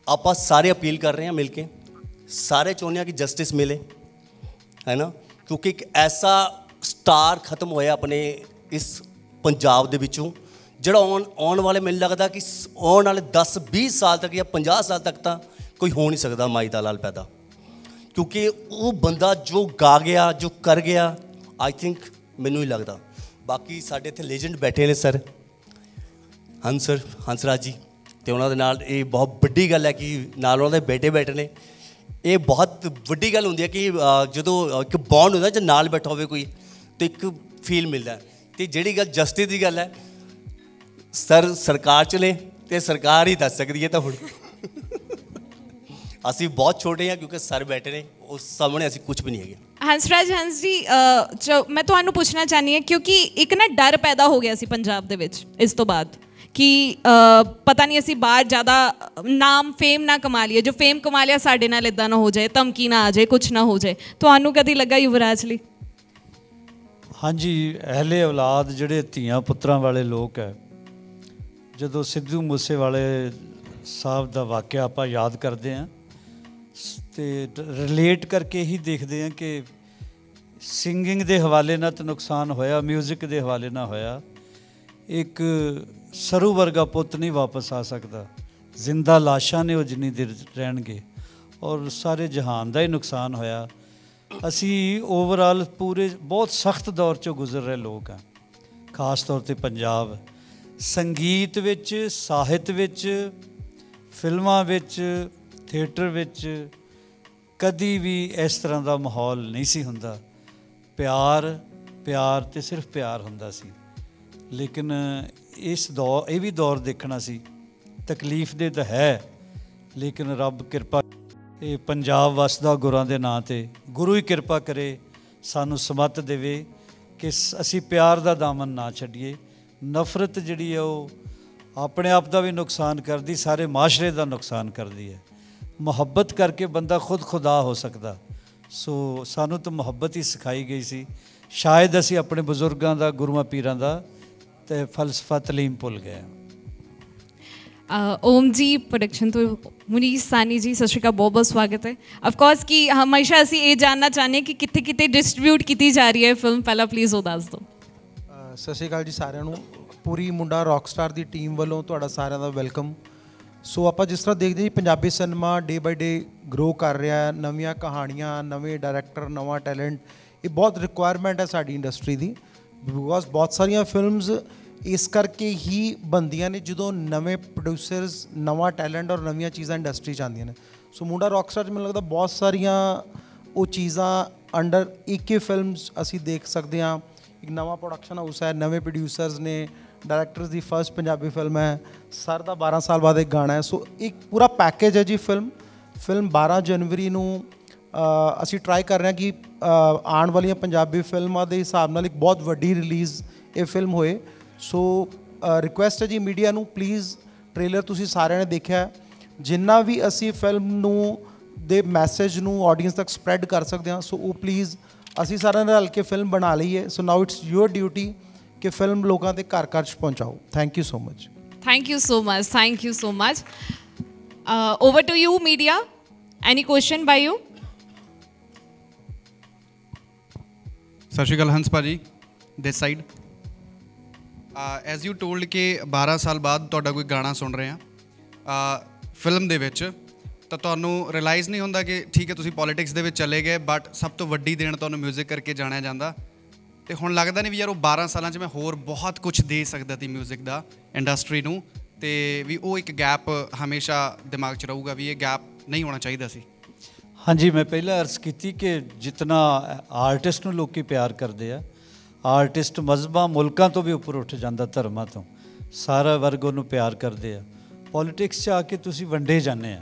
ਆਪਾਂ ਸਾਰੇ ਅਪੀਲ ਕਰ ਰਹੇ ਹਾਂ ਮਿਲ ਕੇ, ਸਾਰੇ ਚਾਹੁੰਦੇ ਹਾਂ ਕਿ ਜਸਟਿਸ ਮਿਲੇ, ਹੈ ਨਾ? ਕਿਉਂਕਿ ਇੱਕ ਐਸਾ ਸਟਾਰ ਖਤਮ ਹੋਇਆ ਆਪਣੇ ਇਸ ਪੰਜਾਬ ਦੇ ਵਿੱਚੋਂ ਜਿਹੜਾ ਆਉਣ ਆਉਣ ਵਾਲੇ ਮੈਨੂੰ ਲੱਗਦਾ ਕਿ ਆਉਣ ਵਾਲੇ 10 20 ਸਾਲ ਤੱਕ ਜਾਂ 50 ਸਾਲ ਤੱਕ ਤਾਂ ਕੋਈ ਹੋ ਨਹੀਂ ਸਕਦਾ ਮਾਈ ਦਾ ਲਾਲ ਪੈਦਾ। ਕਿਉਂਕਿ ਉਹ ਬੰਦਾ ਜੋ ਗਾ ਗਿਆ, ਜੋ ਕਰ ਗਿਆ ਆਈ ਥਿੰਕ ਮੈਨੂੰ ਹੀ ਲੱਗਦਾ। ਬਾਕੀ ਸਾਡੇ ਇੱਥੇ ਲੈਜੈਂਡ ਬੈਠੇ ਨੇ ਸਰ ਹੰਸ ਸਰ ਹੰਸਰਾਜ ਜੀ। ਤੇ ਉਹਨਾਂ ਦੇ ਨਾਲ ਇਹ ਬਹੁਤ ਵੱਡੀ ਗੱਲ ਹੈ ਕਿ ਨਾਲ ਉਹਨਾਂ ਦੇ ਬੇਟੇ ਬੈਠੇ ਨੇ। ਇਹ ਬਹੁਤ ਵੱਡੀ ਗੱਲ ਹੁੰਦੀ ਹੈ ਕਿ ਜਦੋਂ ਇੱਕ ਬੌਂਡ ਹੁੰਦਾ ਜਦ ਨਾਲ ਬੈਠਾ ਹੋਵੇ ਕੋਈ, ਤੇ ਇੱਕ ਫੀਲ ਮਿਲਦਾ। ਹੈ। ਤੇ ਜਿਹੜੀ ਗੱਲ ਜਸਟਿਸ ਦੀ ਗੱਲ ਹੈ ਸਰ ਸਰਕਾਰ ਚ ਨੇ ਤੇ ਸਰਕਾਰ ਹੀ ਦੱਸ ਸਕਦੀ ਹੈ ਤਾਂ ਹੁਣ। ਅਸੀਂ ਬਹੁਤ ਛੋਟੇ ਹਾਂ ਕਿਉਂਕਿ ਸਰ ਬੈਠੇ ਨੇ ਉਸ ਸਾਹਮਣੇ ਅਸੀਂ ਕੁਝ ਵੀ ਨਹੀਂ ਹੈਗੇ। ਹੰਸਰਾਜ ਹੰਸ ਜੀ ਜੋ ਮੈਂ ਤੁਹਾਨੂੰ ਪੁੱਛਣਾ ਚਾਹਨੀ ਹਾਂ ਕਿਉਂਕਿ ਇੱਕ ਨਾ ਡਰ ਪੈਦਾ ਹੋ ਗਿਆ ਸੀ ਪੰਜਾਬ ਦੇ ਵਿੱਚ ਇਸ ਤੋਂ ਬਾਅਦ ਕਿ ਪਤਾ ਨਹੀਂ ਅਸੀਂ ਬਾਹਰ ਜ਼ਿਆਦਾ ਨਾਮ ਫੇਮ ਨਾ ਕਮਾ ਲਈਏ ਜੋ ਫੇਮ ਕਮਾ ਲਿਆ ਸਾਡੇ ਨਾਲ ਇਦਾਂ ਨਾ ਹੋ ਜਾਏ ਧਮਕੀ ਨਾ ਆ ਜਾਏ ਕੁਝ ਨਾ ਹੋ ਜਾਏ। ਤੁਹਾਨੂੰ ਕਦੀ ਲੱਗਾ ਯੁਵਰਾਜ ਲਈ? ਹਾਂਜੀ ਅਹਲੇ ਔਲਾਦ ਜਿਹੜੇ ਧੀਆਂ ਪੁੱਤਰਾਂ ਵਾਲੇ ਲੋਕ ਹੈ ਜਦੋਂ ਸਿੱਧੂ ਮੂਸੇਵਾਲੇ ਸਾਹਿਬ ਦਾ ਵਾਕਿਆ ਆਪਾਂ ਯਾਦ ਕਰਦੇ ਹਾਂ ਸ- ਤੇ ਰਿਲੇਟ ਕਰਕੇ ਹੀ ਦੇਖਦੇ ਹਾਂ ਕਿ ਸਿੰਗਿੰਗ ਦੇ ਹਵਾਲੇ ਨਾਲ ਤਾਂ ਨੁਕਸਾਨ ਹੋਇਆ 뮤직 ਦੇ ਹਵਾਲੇ ਨਾਲ ਹੋਇਆ। ਇੱਕ ਸਰੂ ਵਰਗਾ ਪੁੱਤ ਨਹੀਂ ਵਾਪਸ ਆ ਸਕਦਾ। ਜ਼ਿੰਦਾ ਲਾਸ਼ਾਂ ਨੇ ਉਹ ਜਿੰਨੀ ਦੇਰ ਰਹਿਣਗੇ। ਔਰ ਸਾਰੇ ਜਹਾਨ ਦਾ ਹੀ ਨੁਕਸਾਨ ਹੋਇਆ। ਅਸੀਂ ਓਵਰਆਲ ਪੂਰੇ ਬਹੁਤ ਸਖਤ ਦੌਰ ਚੋਂ ਗੁਜ਼ਰ ਰਹੇ ਲੋਕ ਹਾਂ। ਖਾਸ ਤੌਰ ਤੇ ਪੰਜਾਬ। ਸੰਗੀਤ ਵਿੱਚ, ਸਾਹਿਤ ਵਿੱਚ, ਫਿਲਮਾਂ ਵਿੱਚ, ਥੀਏਟਰ ਵਿੱਚ ਕਦੀ ਵੀ ਇਸ ਤਰ੍ਹਾਂ ਦਾ ਮਾਹੌਲ ਨਹੀਂ ਸੀ ਹੁੰਦਾ। ਪਿਆਰ ਪਿਆਰ ਤੇ ਸਿਰਫ ਪਿਆਰ ਹੁੰਦਾ ਸੀ। ਲੇਕਿਨ ਇਸ ਦੌਰ ਇਹ ਵੀ ਦੌਰ ਦੇਖਣਾ ਸੀ। ਤਕਲੀਫ ਦੇ ਤਾਂ ਹੈ, ਲੇਕਿਨ ਰੱਬ ਕਿਰਪਾ ਇਹ ਪੰਜਾਬ ਵਸਦਾ ਗੁਰਾਂ ਦੇ ਨਾਂ ਤੇ ਗੁਰੂ ਹੀ ਕਿਰਪਾ ਕਰੇ, ਸਾਨੂੰ ਸਮਤ ਦੇਵੇ ਕਿ ਅਸੀਂ ਪਿਆਰ ਦਾ ਦਾਮਨ ਨਾ ਛੱਡੀਏ। ਨਫ਼ਰਤ ਜਿਹੜੀ ਹੈ ਉਹ ਆਪਣੇ ਆਪ ਦਾ ਵੀ ਨੁਕਸਾਨ ਕਰਦੀ ਸਾਰੇ ਮਾਸ਼ਰੇ ਦਾ ਨੁਕਸਾਨ ਕਰਦੀ ਹੈ। ਮੁਹੱਬਤ ਕਰਕੇ ਬੰਦਾ ਖੁਦ ਖੁਦਾ ਹੋ ਸਕਦਾ। ਸੋ ਸਾਨੂੰ ਤਾਂ ਮੁਹੱਬਤ ਹੀ ਸਿਖਾਈ ਗਈ ਸੀ। ਸ਼ਾਇਦ ਅਸੀਂ ਆਪਣੇ ਬਜ਼ੁਰਗਾਂ ਦਾ ਗੁਰੂਆਂ ਪੀਰਾਂ ਦਾ ਤੇ ਫਲਸਫਾ ਤਲੀਮ ਭੁੱਲ ਗਏ ਹਾਂ। ਅ, ਓਮ ਜੀ ਪ੍ਰੋਡਕਸ਼ਨ ਤੋਂ ਮੁਨੀਸ਼ ਸਾਨੀ ਜੀ ਸਤਿ ਸ਼੍ਰੀ ਅਕਾਲ ਬਹੁਤ ਬਹੁਤ ਸਵਾਗਤ ਹੈ। ਆਫ ਕੋਰਸ ਹਮੇਸ਼ਾ ਅਸੀਂ ਇਹ ਜਾਨਣਾ ਚਾਹੁੰਦੇ ਹਾਂ ਕਿ ਕਿੱਥੇ ਕਿੱਥੇ ਡਿਸਟ੍ਰੀਬਿਊਟ ਕੀਤੀ ਜਾ ਰਹੀ ਹੈ ਫਿਲਮ ਪਹਿਲਾਂ ਪਲੀਜ਼ ਉਹ ਦੱਸ ਦਿਓ। ਸਤਿ ਸ਼੍ਰੀ ਅਕਾਲ ਜੀ ਸਾਰਿਆਂ ਨੂੰ। ਪੂਰੀ ਮੁੰਡਾ ਰੌਕਸਟਾਰ ਦੀ ਟੀਮ ਵੱਲੋਂ ਤੁਹਾਡਾ ਸਾਰਿਆਂ ਦਾ ਵੈਲਕਮ ਸੋ ਆਪਾਂ ਜਿਸ ਤਰ੍ਹਾਂ ਦੇਖਦੇ ਜੀ, Punjabi cinema day by day grow ਕਰ ਰਿਹਾ ਹੈ। ਨਵੀਆਂ ਕਹਾਣੀਆਂ, ਨਵੇਂ ਡਾਇਰੈਕਟਰ ਨਵਾਂ ਟੈਲੈਂਟ ਇਹ ਬਹੁਤ ਰਿਕੁਆਇਰਮੈਂਟ ਹੈ ਸਾਡੀ ਇੰਡਸਟਰੀ ਦੀ। ਬਿਕੋਜ਼ ਬਹੁਤ ਸਾਰੀਆਂ ਫਿਲਮਸ ਇਸ ਕਰਕੇ ਹੀ ਬੰਦੀਆਂ ਨੇ ਜਦੋਂ ਨਵੇਂ ਪ੍ਰੋਡਿਊਸਰਸ ਨਵਾਂ ਟੈਲੈਂਟ ਔਰ ਨਵੀਆਂ ਚੀਜ਼ਾਂ ਇੰਡਸਟਰੀ 'ਚ ਆਉਂਦੀਆਂ ਨੇ। ਸੋ ਮੁੰਡਾ ਰੌਕਸਟਾਰ 'ਚ ਮੈਨੂੰ ਲੱਗਦਾ ਬਹੁਤ ਸਾਰੀਆਂ ਉਹ ਚੀਜ਼ਾਂ ਅੰਡਰ ਇੱਕ ਹੀ ਫਿਲਮਸ ਅਸੀਂ ਦੇਖ ਸਕਦੇ ਹਾਂ। ਇੱਕ ਨਵਾਂ ਪ੍ਰੋਡਕਸ਼ਨ ਹਾਊਸ ਹੈ, ਨਵੇਂ ਪ੍ਰੋਡਿਊਸਰਸ ਨੇ ਡਾਇਰੈਕਟਰਸ ਦੀ ਫਰਸਟ ਪੰਜਾਬੀ ਫਿਲਮ ਹੈ। ਸਰ ਦਾ 12 ਸਾਲ ਬਾਅਦ ਇੱਕ ਗਾਣਾ ਹੈ। ਸੋ ਇੱਕ ਪੂਰਾ ਪੈਕੇਜ ਹੈ ਜੀ ਫਿਲਮ ਫਿਲਮ 12 ਜਨਵਰੀ ਨੂੰ ਅਸੀਂ ਟਰਾਈ ਕਰ ਰਹੇ ਹਾਂ ਕਿ ਆਉਣ ਵਾਲੀਆਂ ਪੰਜਾਬੀ ਫਿਲਮਾਂ ਦੇ ਹਿਸਾਬ ਨਾਲ ਇੱਕ ਬਹੁਤ ਵੱਡੀ ਰਿਲੀਜ਼ ਇਹ ਫਿਲਮ ਹੋਏ। ਸੋ ਰਿਕੁਐਸਟ ਹੈ ਜੀ ਮੀਡੀਆ ਨੂੰ ਪਲੀਜ਼ ਟ੍ਰੇਲਰ ਤੁਸੀਂ ਸਾਰਿਆਂ ਨੇ ਦੇਖਿਆ ਜਿੰਨਾ ਵੀ ਅਸੀਂ ਫਿਲਮ ਨੂੰ, ਦੇ ਮੈਸੇਜ ਨੂੰ ਆਡੀਅנס ਤੱਕ ਸਪਰੈਡ ਕਰ ਸਕਦੇ ਹਾਂ ਸੋ ਉਹ ਪਲੀਜ਼ ਅਸੀਂ ਸਾਰਿਆਂ ਨੇ ਰਲ ਕੇ ਫਿਲਮ ਬਣਾ ਲਈ ਹੈ so now it's your duty ਕਿ ਫਿਲਮ ਲੋਕਾਂ ਦੇ ਘਰ ਘਰ 'ਚ ਪਹੁੰਚਾਓ thank you so much Thank you so much. Thank you so much. Uh, over to you, media. Any question by you? ਸਤਿ ਸ਼੍ਰੀ ਅਕਾਲ ਹੰਸ ਭਾਜੀ this side as you told ਕਿ 12 ਸਾਲ ਬਾਅਦ ਤੁਹਾਡਾ ਕੋਈ ਗਾਣਾ ਸੁਣ ਰਹੇ ਆ ਫਿਲਮ ਦੇ ਵਿੱਚ ਤਾਂ ਤੁਹਾਨੂੰ ਰਿਅਲਾਈਜ਼ ਨਹੀਂ ਹੁੰਦਾ ਕਿ ਠੀਕ ਹੈ ਤੁਸੀਂ ਪੋਲਿਟਿਕਸ ਦੇ ਵਿੱਚ ਚਲੇ ਗਏ ਬਟ ਸਭ ਤੋਂ ਵੱਡੀ ਦੇਣ ਤੁਹਾਨੂੰ 뮤직 ਕਰਕੇ ਜਾਣਿਆ ਜਾਂਦਾ ਤੇ ਹੁਣ ਲੱਗਦਾ ਨਹੀਂ ਵੀ ਯਾਰ ਉਹ 12 ਸਾਲਾਂ 'ਚ ਮੈਂ ਹੋਰ ਬਹੁਤ ਕੁਝ ਦੇ ਸਕਦਾ ਸੀ 뮤직 ਦਾ ਇੰਡਸਟਰੀ ਨੂੰ ਤੇ ਵੀ ਉਹ ਇੱਕ ਗੈਪ ਹਮੇਸ਼ਾ ਦਿਮਾਗ 'ਚ ਰਹੂਗਾ ਵੀ ਇਹ ਗੈਪ ਨਹੀਂ ਹੋਣਾ ਚਾਹੀਦਾ ਸੀ ਹਾਂਜੀ ਮੈਂ ਪਹਿਲਾਂ ਅਰਜ਼ ਕੀਤੀ ਕਿ ਜਿਤਨਾ ਆਰਟਿਸਟ ਨੂੰ ਲੋਕੀ ਪਿਆਰ ਕਰਦੇ ਆ ਆਰਟਿਸਟ ਮਜ਼ਬਾਂ ਮੁਲਕਾਂ ਤੋਂ ਵੀ ਉੱਪਰ ਉੱਠ ਜਾਂਦਾ ਧਰਮਾਂ ਤੋਂ ਸਾਰਾ ਵਰਗ ਉਹਨੂੰ ਪਿਆਰ ਕਰਦੇ ਆ ਪੋਲਿਟਿਕਸ 'ਚ ਆ ਕੇ ਤੁਸੀਂ ਵੰਡੇ ਜਾਂਦੇ ਆ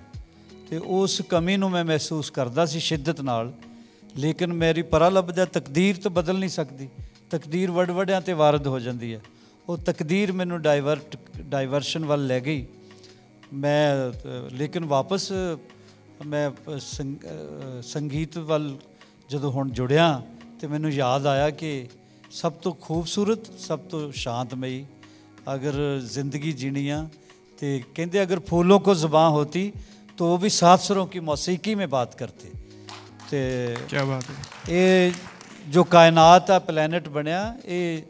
ਤੇ ਉਸ ਕਮੀ ਨੂੰ ਮੈਂ ਮਹਿਸੂਸ ਕਰਦਾ ਸੀ ਸ਼ਿੱਦਤ ਨਾਲ। ਲੇਕਿਨ ਮੇਰੀ ਪਰਲਬ ਦਾ ਤਕਦੀਰ ਤਾਂ ਬਦਲ ਨਹੀਂ ਸਕਦੀ। ਤਕਦੀਰ ਵੜਵੜਿਆਂ ਤੇ ਵਾਰਦ ਹੋ ਜਾਂਦੀ ਹੈ। ਉਹ ਤਕਦੀਰ ਮੈਨੂੰ ਡਾਈਵਰਟ ਡਾਇਵਰਸ਼ਨ ਵੱਲ ਲੈ ਗਈ। ਮੈਂ, ਲੇਕਿਨ ਵਾਪਸ, ਮੈਂ ਸੰਗੀਤ ਵੱਲ ਜਦੋਂ ਹੁਣ ਜੁੜਿਆ, ਤੇ ਮੈਨੂੰ ਯਾਦ ਆਇਆ ਕਿ ਸਭ ਤੋਂ ਖੂਬਸੂਰਤ, ਸਭ ਤੋਂ ਸ਼ਾਂਤਮਈ ਅਗਰ ਜ਼ਿੰਦਗੀ ਜੀਣੀ ਆ, ਤੇ ਕਹਿੰਦੇ ਅਗਰ ਫੂਲੋਂ ਕੋ ਜ਼ਬਾਨ ਹੋਤੀ तो वो भी सात सुरों की मौसीकी में बात करते ਤੇ ਕੀ ਬਾਤ ਹੈ ਇਹ ਜੋ ਕਾਇਨਾਤ ਆ ਪਲੈਨਟ ਬਣਿਆ ਇਹ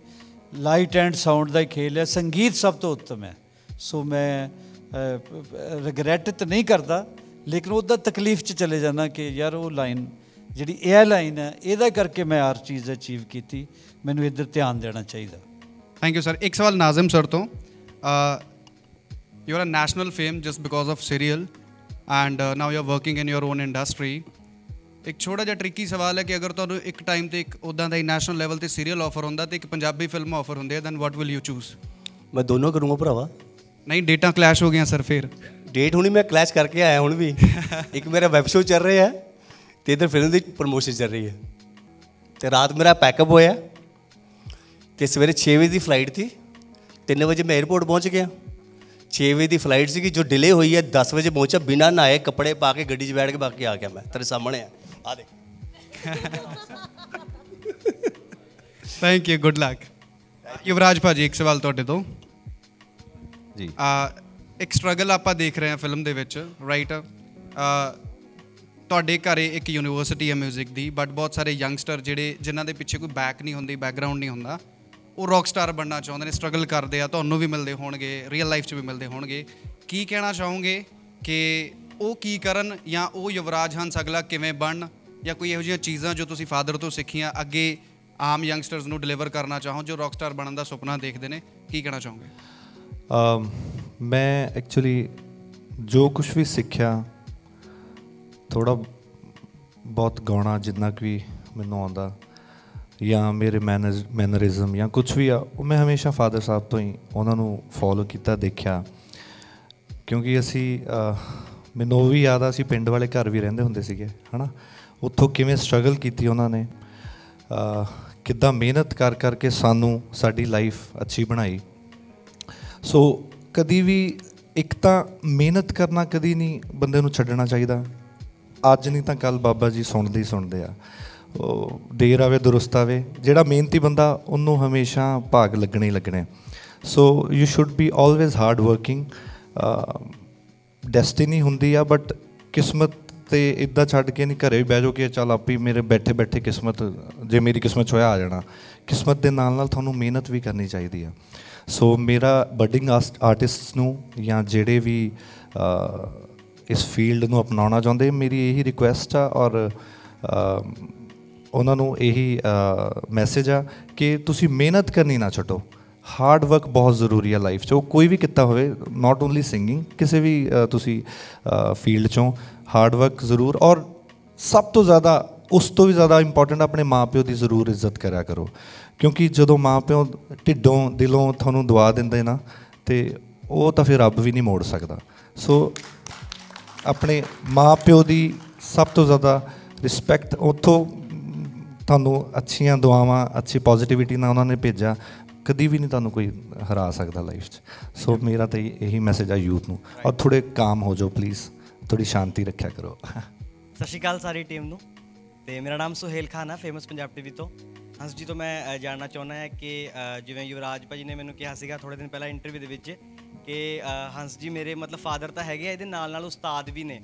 ਲਾਈਟ ਐਂਡ ਸਾਊਂਡ ਦਾ ਹੀ ਖੇਲ ਹੈ ਸੰਗੀਤ ਸਭ ਤੋਂ ਉੱਤਮ ਹੈ ਸੋ ਮੈਂ ਰਿਗਰੈਟ ਤਾਂ ਨਹੀਂ ਕਰਦਾ ਲੇਕਿਨ ਉਹਦਾ ਤਕਲੀਫ 'ਚ ਚਲੇ ਜਾਣਾ ਕਿ ਯਾਰ ਉਹ ਲਾਈਨ ਜਿਹੜੀ ਇਹ ਲਾਈਨ ਹੈ ਇਹਦਾ ਕਰਕੇ ਮੈਂ ਹਰ ਚੀਜ਼ ਅਚੀਵ ਕੀਤੀ ਮੈਨੂੰ ਇੱਧਰ ਧਿਆਨ ਦੇਣਾ ਚਾਹੀਦਾ ਥੈਂਕ ਯੂ ਸਰ ਇੱਕ ਸਵਾਲ ਨਾਜ਼ਮ ਸਰ ਤੋਂ you are a national fame just because of serial and now you are working in your own industry ਇੱਕ ਛੋਟਾ ਜਿਹਾ ਟ੍ਰਿਕੀ ਸਵਾਲ ਹੈ ਕਿ ਅਗਰ ਤੁਹਾਨੂੰ ਇੱਕ ਟਾਈਮ ਤੇ ਇੱਕ ਉਦਾਂ ਦਾ ਹੀ ਨੈਸ਼ਨਲ ਲੈਵਲ ਤੇ ਸੀਰੀਅਲ ਆਫਰ ਹੁੰਦਾ ਤੇ ਇੱਕ ਪੰਜਾਬੀ ਫਿਲਮ ਆਫਰ ਹੁੰਦੀ ਹੈ then what will you choose ਮੈਂ ਦੋਨੋਂ ਕਰੂੰਗਾ ਭਰਾਵਾ। ਨਹੀਂ ਡੇਟਾ ਕਲੈਸ਼ ਹੋ ਗਿਆ ਸਰ ਫਿਰ। ਡੇਟ ਹੁਣੀ ਮੈਂ ਕਲੈਸ਼ ਕਰਕੇ ਆਇਆ ਹੁਣ ਵੀ। ਇੱਕ ਮੇਰਾ ਵੈਬ ਸ਼ੋ ਚੱਲ ਰਿਹਾ ਹੈ ਤੇ ਇਧਰ ਫਿਲਮ ਦੀ ਪ੍ਰੋਮੋਸ਼ਨ ਚੱਲ ਰਹੀ ਹੈ। ਤੇ ਰਾਤ ਮੇਰਾ ਪੈਕਅਪ ਹੋਇਆ। ਤੇ ਸਵੇਰੇ 6 ਵਜੇ ਦੀ ਫਲਾਈਟ ਸੀ। 3 ਵਜੇ ਮੈਂ 에어ਪੋਰਟ ਪਹੁੰਚ ਗਿਆ। 6 ਵਜੇ ਦੀ ਫਲਾਈਟ ਸੀਗੀ ਜੋ ਡਿਲੇ ਹੋਈ ਹੈ 10 ਵਜੇ ਪਹੁੰਚਾ ਬਿਨਾਂ ਨਹਾਏ ਕੱਪੜੇ ਪਾ ਕੇ ਗੱਡੀ 'ਚ ਬੈਠ ਕੇ ਬਾਕੀ ਆ ਗਿਆ ਮੈਂ ਤੇਰੇ ਸਾਹਮਣੇ ਆ। ਆ ਦੇਖ। Thank you good luck Yuvraj ਭਾਜੀ ਇੱਕ ਸਵਾਲ ਤੁਹਾਡੇ ਤੋਂ। ਜੀ। ਆ ਇੱਕ ਸਟਰਗਲ ਆਪਾਂ ਦੇਖ ਰਹੇ ਹਾਂ ਫਿਲਮ ਦੇ ਵਿੱਚ ਰਾਈਟ ਤੁਹਾਡੇ ਘਰੇ ਇੱਕ ਯੂਨੀਵਰਸਿਟੀ ਹੈ 뮤직 ਦੀ ਬਟ ਬਹੁਤ ਸਾਰੇ ਯੰਗਸਟਰ ਜਿਹੜੇ ਜਿਨ੍ਹਾਂ ਦੇ ਪਿੱਛੇ ਕੋਈ ਬੈਕ ਨਹੀਂ ਹੁੰਦੀ ਬੈਕਗ੍ਰਾਉਂਡ ਨਹੀਂ ਹੁੰਦਾ ਉਹ ਰੌਕ ਸਟਾਰ ਬਣਨਾ ਚਾਹੁੰਦੇ ਨੇ ਸਟਰਗਲ ਕਰਦੇ ਆ, ਤੁਹਾਨੂੰ ਵੀ ਮਿਲਦੇ ਹੋਣਗੇ ਰੀਅਲ ਲਾਈਫ 'ਚ ਵੀ ਮਿਲਦੇ ਹੋਣਗੇ। ਕੀ ਕਹਿਣਾ ਚਾਹੋਗੇ ਕਿ ਉਹ ਕੀ ਕਰਨ ਜਾਂ ਉਹ ਯੁਵਰਾਜ ਹੰਸ ਅਗਲਾ ਕਿਵੇਂ ਬਣਨ ਜਾਂ ਕੋਈ ਇਹੋ ਜਿਹੀਆਂ ਚੀਜ਼ਾਂ ਜੋ ਤੁਸੀਂ ਫਾਦਰ ਤੋਂ ਸਿੱਖੀਆਂ, ਅੱਗੇ ਆਮ ਯੰਗਸਟਰਸ ਨੂੰ ਡਿਲੀਵਰ ਕਰਨਾ ਚਾਹੋ, ਜੋ ਰੌਕਸਟਾਰ ਬਣਨ ਦਾ ਸੁਪਨਾ ਦੇਖਦੇ ਨੇ? ਕੀ ਕਹਿਣਾ ਚਾਹੋਗੇ? ਮੈਂ ਐਕਚੁਅਲੀ ਜੋ ਕੁਝ ਵੀ ਸਿੱਖਿਆ ਥੋੜਾ ਬਹੁਤ ਗਾਉਣਾ ਜਿੰਨਾ ਕੁ ਮੈਨੂੰ ਆਉਂਦਾ ਜਾਂ ਮੇਰੇ ਮੈਨਰ ਮੈਨਰਿਜ਼ਮ ਜਾਂ ਕੁਝ ਵੀ ਆ, ਉਹ ਮੈਂ ਹਮੇਸ਼ਾ ਫਾਦਰ ਸਾਹਿਬ ਤੋਂ ਹੀ ਉਹਨਾਂ ਨੂੰ ਫੋਲੋ ਕੀਤਾ, ਦੇਖਿਆ। ਕਿਉਂਕਿ ਅਸੀਂ ਮੈਨੂੰ ਉਹ ਵੀ ਯਾਦ ਆ, ਅਸੀਂ ਪਿੰਡ ਵਾਲੇ ਘਰ ਵੀ ਰਹਿੰਦੇ ਹੁੰਦੇ ਸੀਗੇ, ਹਨਾ? ਉੱਥੋਂ ਕਿਵੇਂ ਸਟਰਗਲ ਕੀਤੀ ਉਹਨਾਂ ਨੇ ਕਿੱਦਾਂ ਮਿਹਨਤ ਕਰ, ਕਰਕੇ ਸਾਨੂੰ ਸਾਡੀ ਲਾਈਫ ਅੱਛੀ ਬਣਾਈ। ਸੋ ਕਦੀ ਵੀ ਇੱਕ ਤਾਂ ਮਿਹਨਤ ਕਰਨਾ ਕਦੀ ਨਹੀਂ ਬੰਦੇ ਨੂੰ ਛੱਡਣਾ ਚਾਹੀਦਾ। ਅੱਜ ਨਹੀਂ ਤਾਂ ਕੱਲ ਬਾਬਾ ਜੀ ਸੁਣਦੇ ਹੀ ਸੁਣਦੇ ਆ। ਦੇਰ ਆਵੇ, ਦੁਰਸਤ ਆਵੇ, ਜਿਹੜਾ ਮਿਹਨਤੀ ਬੰਦਾ ਉਹਨੂੰ ਹਮੇਸ਼ਾ ਭਾਗ ਲੱਗਣੇ ਹੀ ਲੱਗਣੇ so you should be always hard working destiny ਹੁੰਦੀ ਆ ਬਟ ਕਿਸਮਤ ਤੇ ਇਦਾਂ ਛੱਡ ਕੇ ਨਹੀਂ ਘਰੇ ਵੀ ਬਹਿ ਜਾਓ ਕਿ ਚੱਲ ਆਪੇ ਹੀ ਮੇਰੇ ਬੈਠੇ ਬੈਠੇ ਕਿਸਮਤ, ਜੇ ਮੇਰੀ ਕਿਸਮਤ 'ਚ ਹੋਇਆ ਆ ਜਾਣਾ। ਕਿਸਮਤ ਦੇ ਨਾਲ ਨਾਲ ਤੁਹਾਨੂੰ ਮਿਹਨਤ ਵੀ ਕਰਨੀ ਚਾਹੀਦੀ ਆ। ਸੋ ਮੇਰਾ ਬਡਿੰਗ ਆਰਟਿਸਟਸ ਨੂੰ ਜਾਂ ਜਿਹੜੇ ਵੀ ਇਸ ਫੀਲਡ ਨੂੰ ਅਪਣਾਉਣਾ ਚਾਹੁੰਦੇ, ਮੇਰੀ ਇਹੀ ਰਿਕੁਐਸਟ ਆ ਔਰ ਉਹਨਾਂ ਨੂੰ ਇਹੀ ਮੈਸੇਜ ਆ ਕਿ ਤੁਸੀਂ ਮਿਹਨਤ ਕਰਨੀ ਨਾ ਛੱਡੋ। ਹਾਰਡ ਵਰਕ ਬਹੁਤ ਜ਼ਰੂਰੀ ਹੈ ਲਾਈਫ 'ਚ। ਉਹ ਕੋਈ ਵੀ ਕੀਤਾ ਹੋਵੇ ਨਾਟ ਓਨਲੀ ਸਿੰਗਿੰਗ ਕਿਸੇ ਵੀ ਤੁਸੀਂ ਫੀਲਡ 'ਚੋਂ ਹਾਰਡ ਵਰਕ ਜ਼ਰੂਰ ਔਰ ਸਭ ਤੋਂ ਜ਼ਿਆਦਾ, ਉਸ ਤੋਂ ਵੀ ਜ਼ਿਆਦਾ ਇੰਪੋਰਟੈਂਟ ਆਪਣੇ ਮਾਪਿਓ ਦੀ ਜ਼ਰੂਰ ਇੱਜ਼ਤ ਕਰਿਆ ਕਰੋ। ਕਿਉਂਕਿ ਜਦੋਂ ਮਾਪਿਓ ਢਿੱਡੋਂ, ਦਿਲੋਂ ਤੁਹਾਨੂੰ ਦੁਆ ਦਿੰਦੇ ਨਾ, ਤੇ ਉਹ ਤਾਂ ਫਿਰ ਰੱਬ ਵੀ ਨਹੀਂ ਮੋੜ ਸਕਦਾ। ਸੋ ਆਪਣੇ ਮਾਪਿਓ ਦੀ ਸਭ ਤੋਂ ਜ਼ਿਆਦਾ ਰਿਸਪੈਕਟ ਉੱਥੋਂ ਤੁਹਾਨੂੰ ਅੱਛੀਆਂ ਦੁਆਵਾਂ ਅੱਛੀ ਪੋਜ਼ਿਟਿਵਿਟੀ ਨਾਲ ਉਹਨਾਂ ਨੇ ਭੇਜਿਆ ਕਦੀ ਵੀ ਨਹੀਂ ਤੁਹਾਨੂੰ ਕੋਈ ਹਰਾ ਸਕਦਾ ਲਾਈਫ 'ਚ। ਸੋ ਮੇਰਾ ਤਾਂ ਇਹ- ਮੈਸੇਜ ਆ ਯੂਥ ਨੂੰ। ਔਰ ਥੋੜੇ ਕਾਮ ਹੋ ਜਾਓ ਪਲੀਜ਼ ਥੋੜੀ ਸ਼ਾਂਤੀ ਰੱਖਿਆ ਕਰੋ। ਸਤਿ ਸ਼੍ਰੀ ਅਕਾਲ ਸਾਰੀ ਟੀਮ ਨੂੰ। ਤੇ ਮੇਰਾ ਨਾਮ ਸੁਹੇਲ ਖਾਨ ਹੈ ਫੇਮਸ ਪੰਜਾਬ ਟੀਵੀ ਤੋਂ। ਹੰਸ ਜੀ ਤੋਂ ਮੈਂ ਜਾਣਨਾ ਚਾਹੁੰਦਾ ਹਾਂ ਕਿ ਜਿਵੇਂ ਯੁਵਰਾਜ ਭਾਜੀ ਨੇ ਮੈਨੂੰ ਕਿਹਾ ਸੀਗਾ ਥੋੜੇ ਦਿਨ ਪਹਿਲਾਂ ਇੰਟਰਵਿਊ ਦੇ ਵਿੱਚ ਕਿ ਹੰਸ ਜੀ ਮੇਰੇ ਮਤਲਬ ਫਾਦਰ ਤਾਂ ਹੈਗੇ ਆ ਇਹਦੇ ਨਾਲ ਨਾਲ ਉਸਤਾਦ ਵੀ ਨੇ।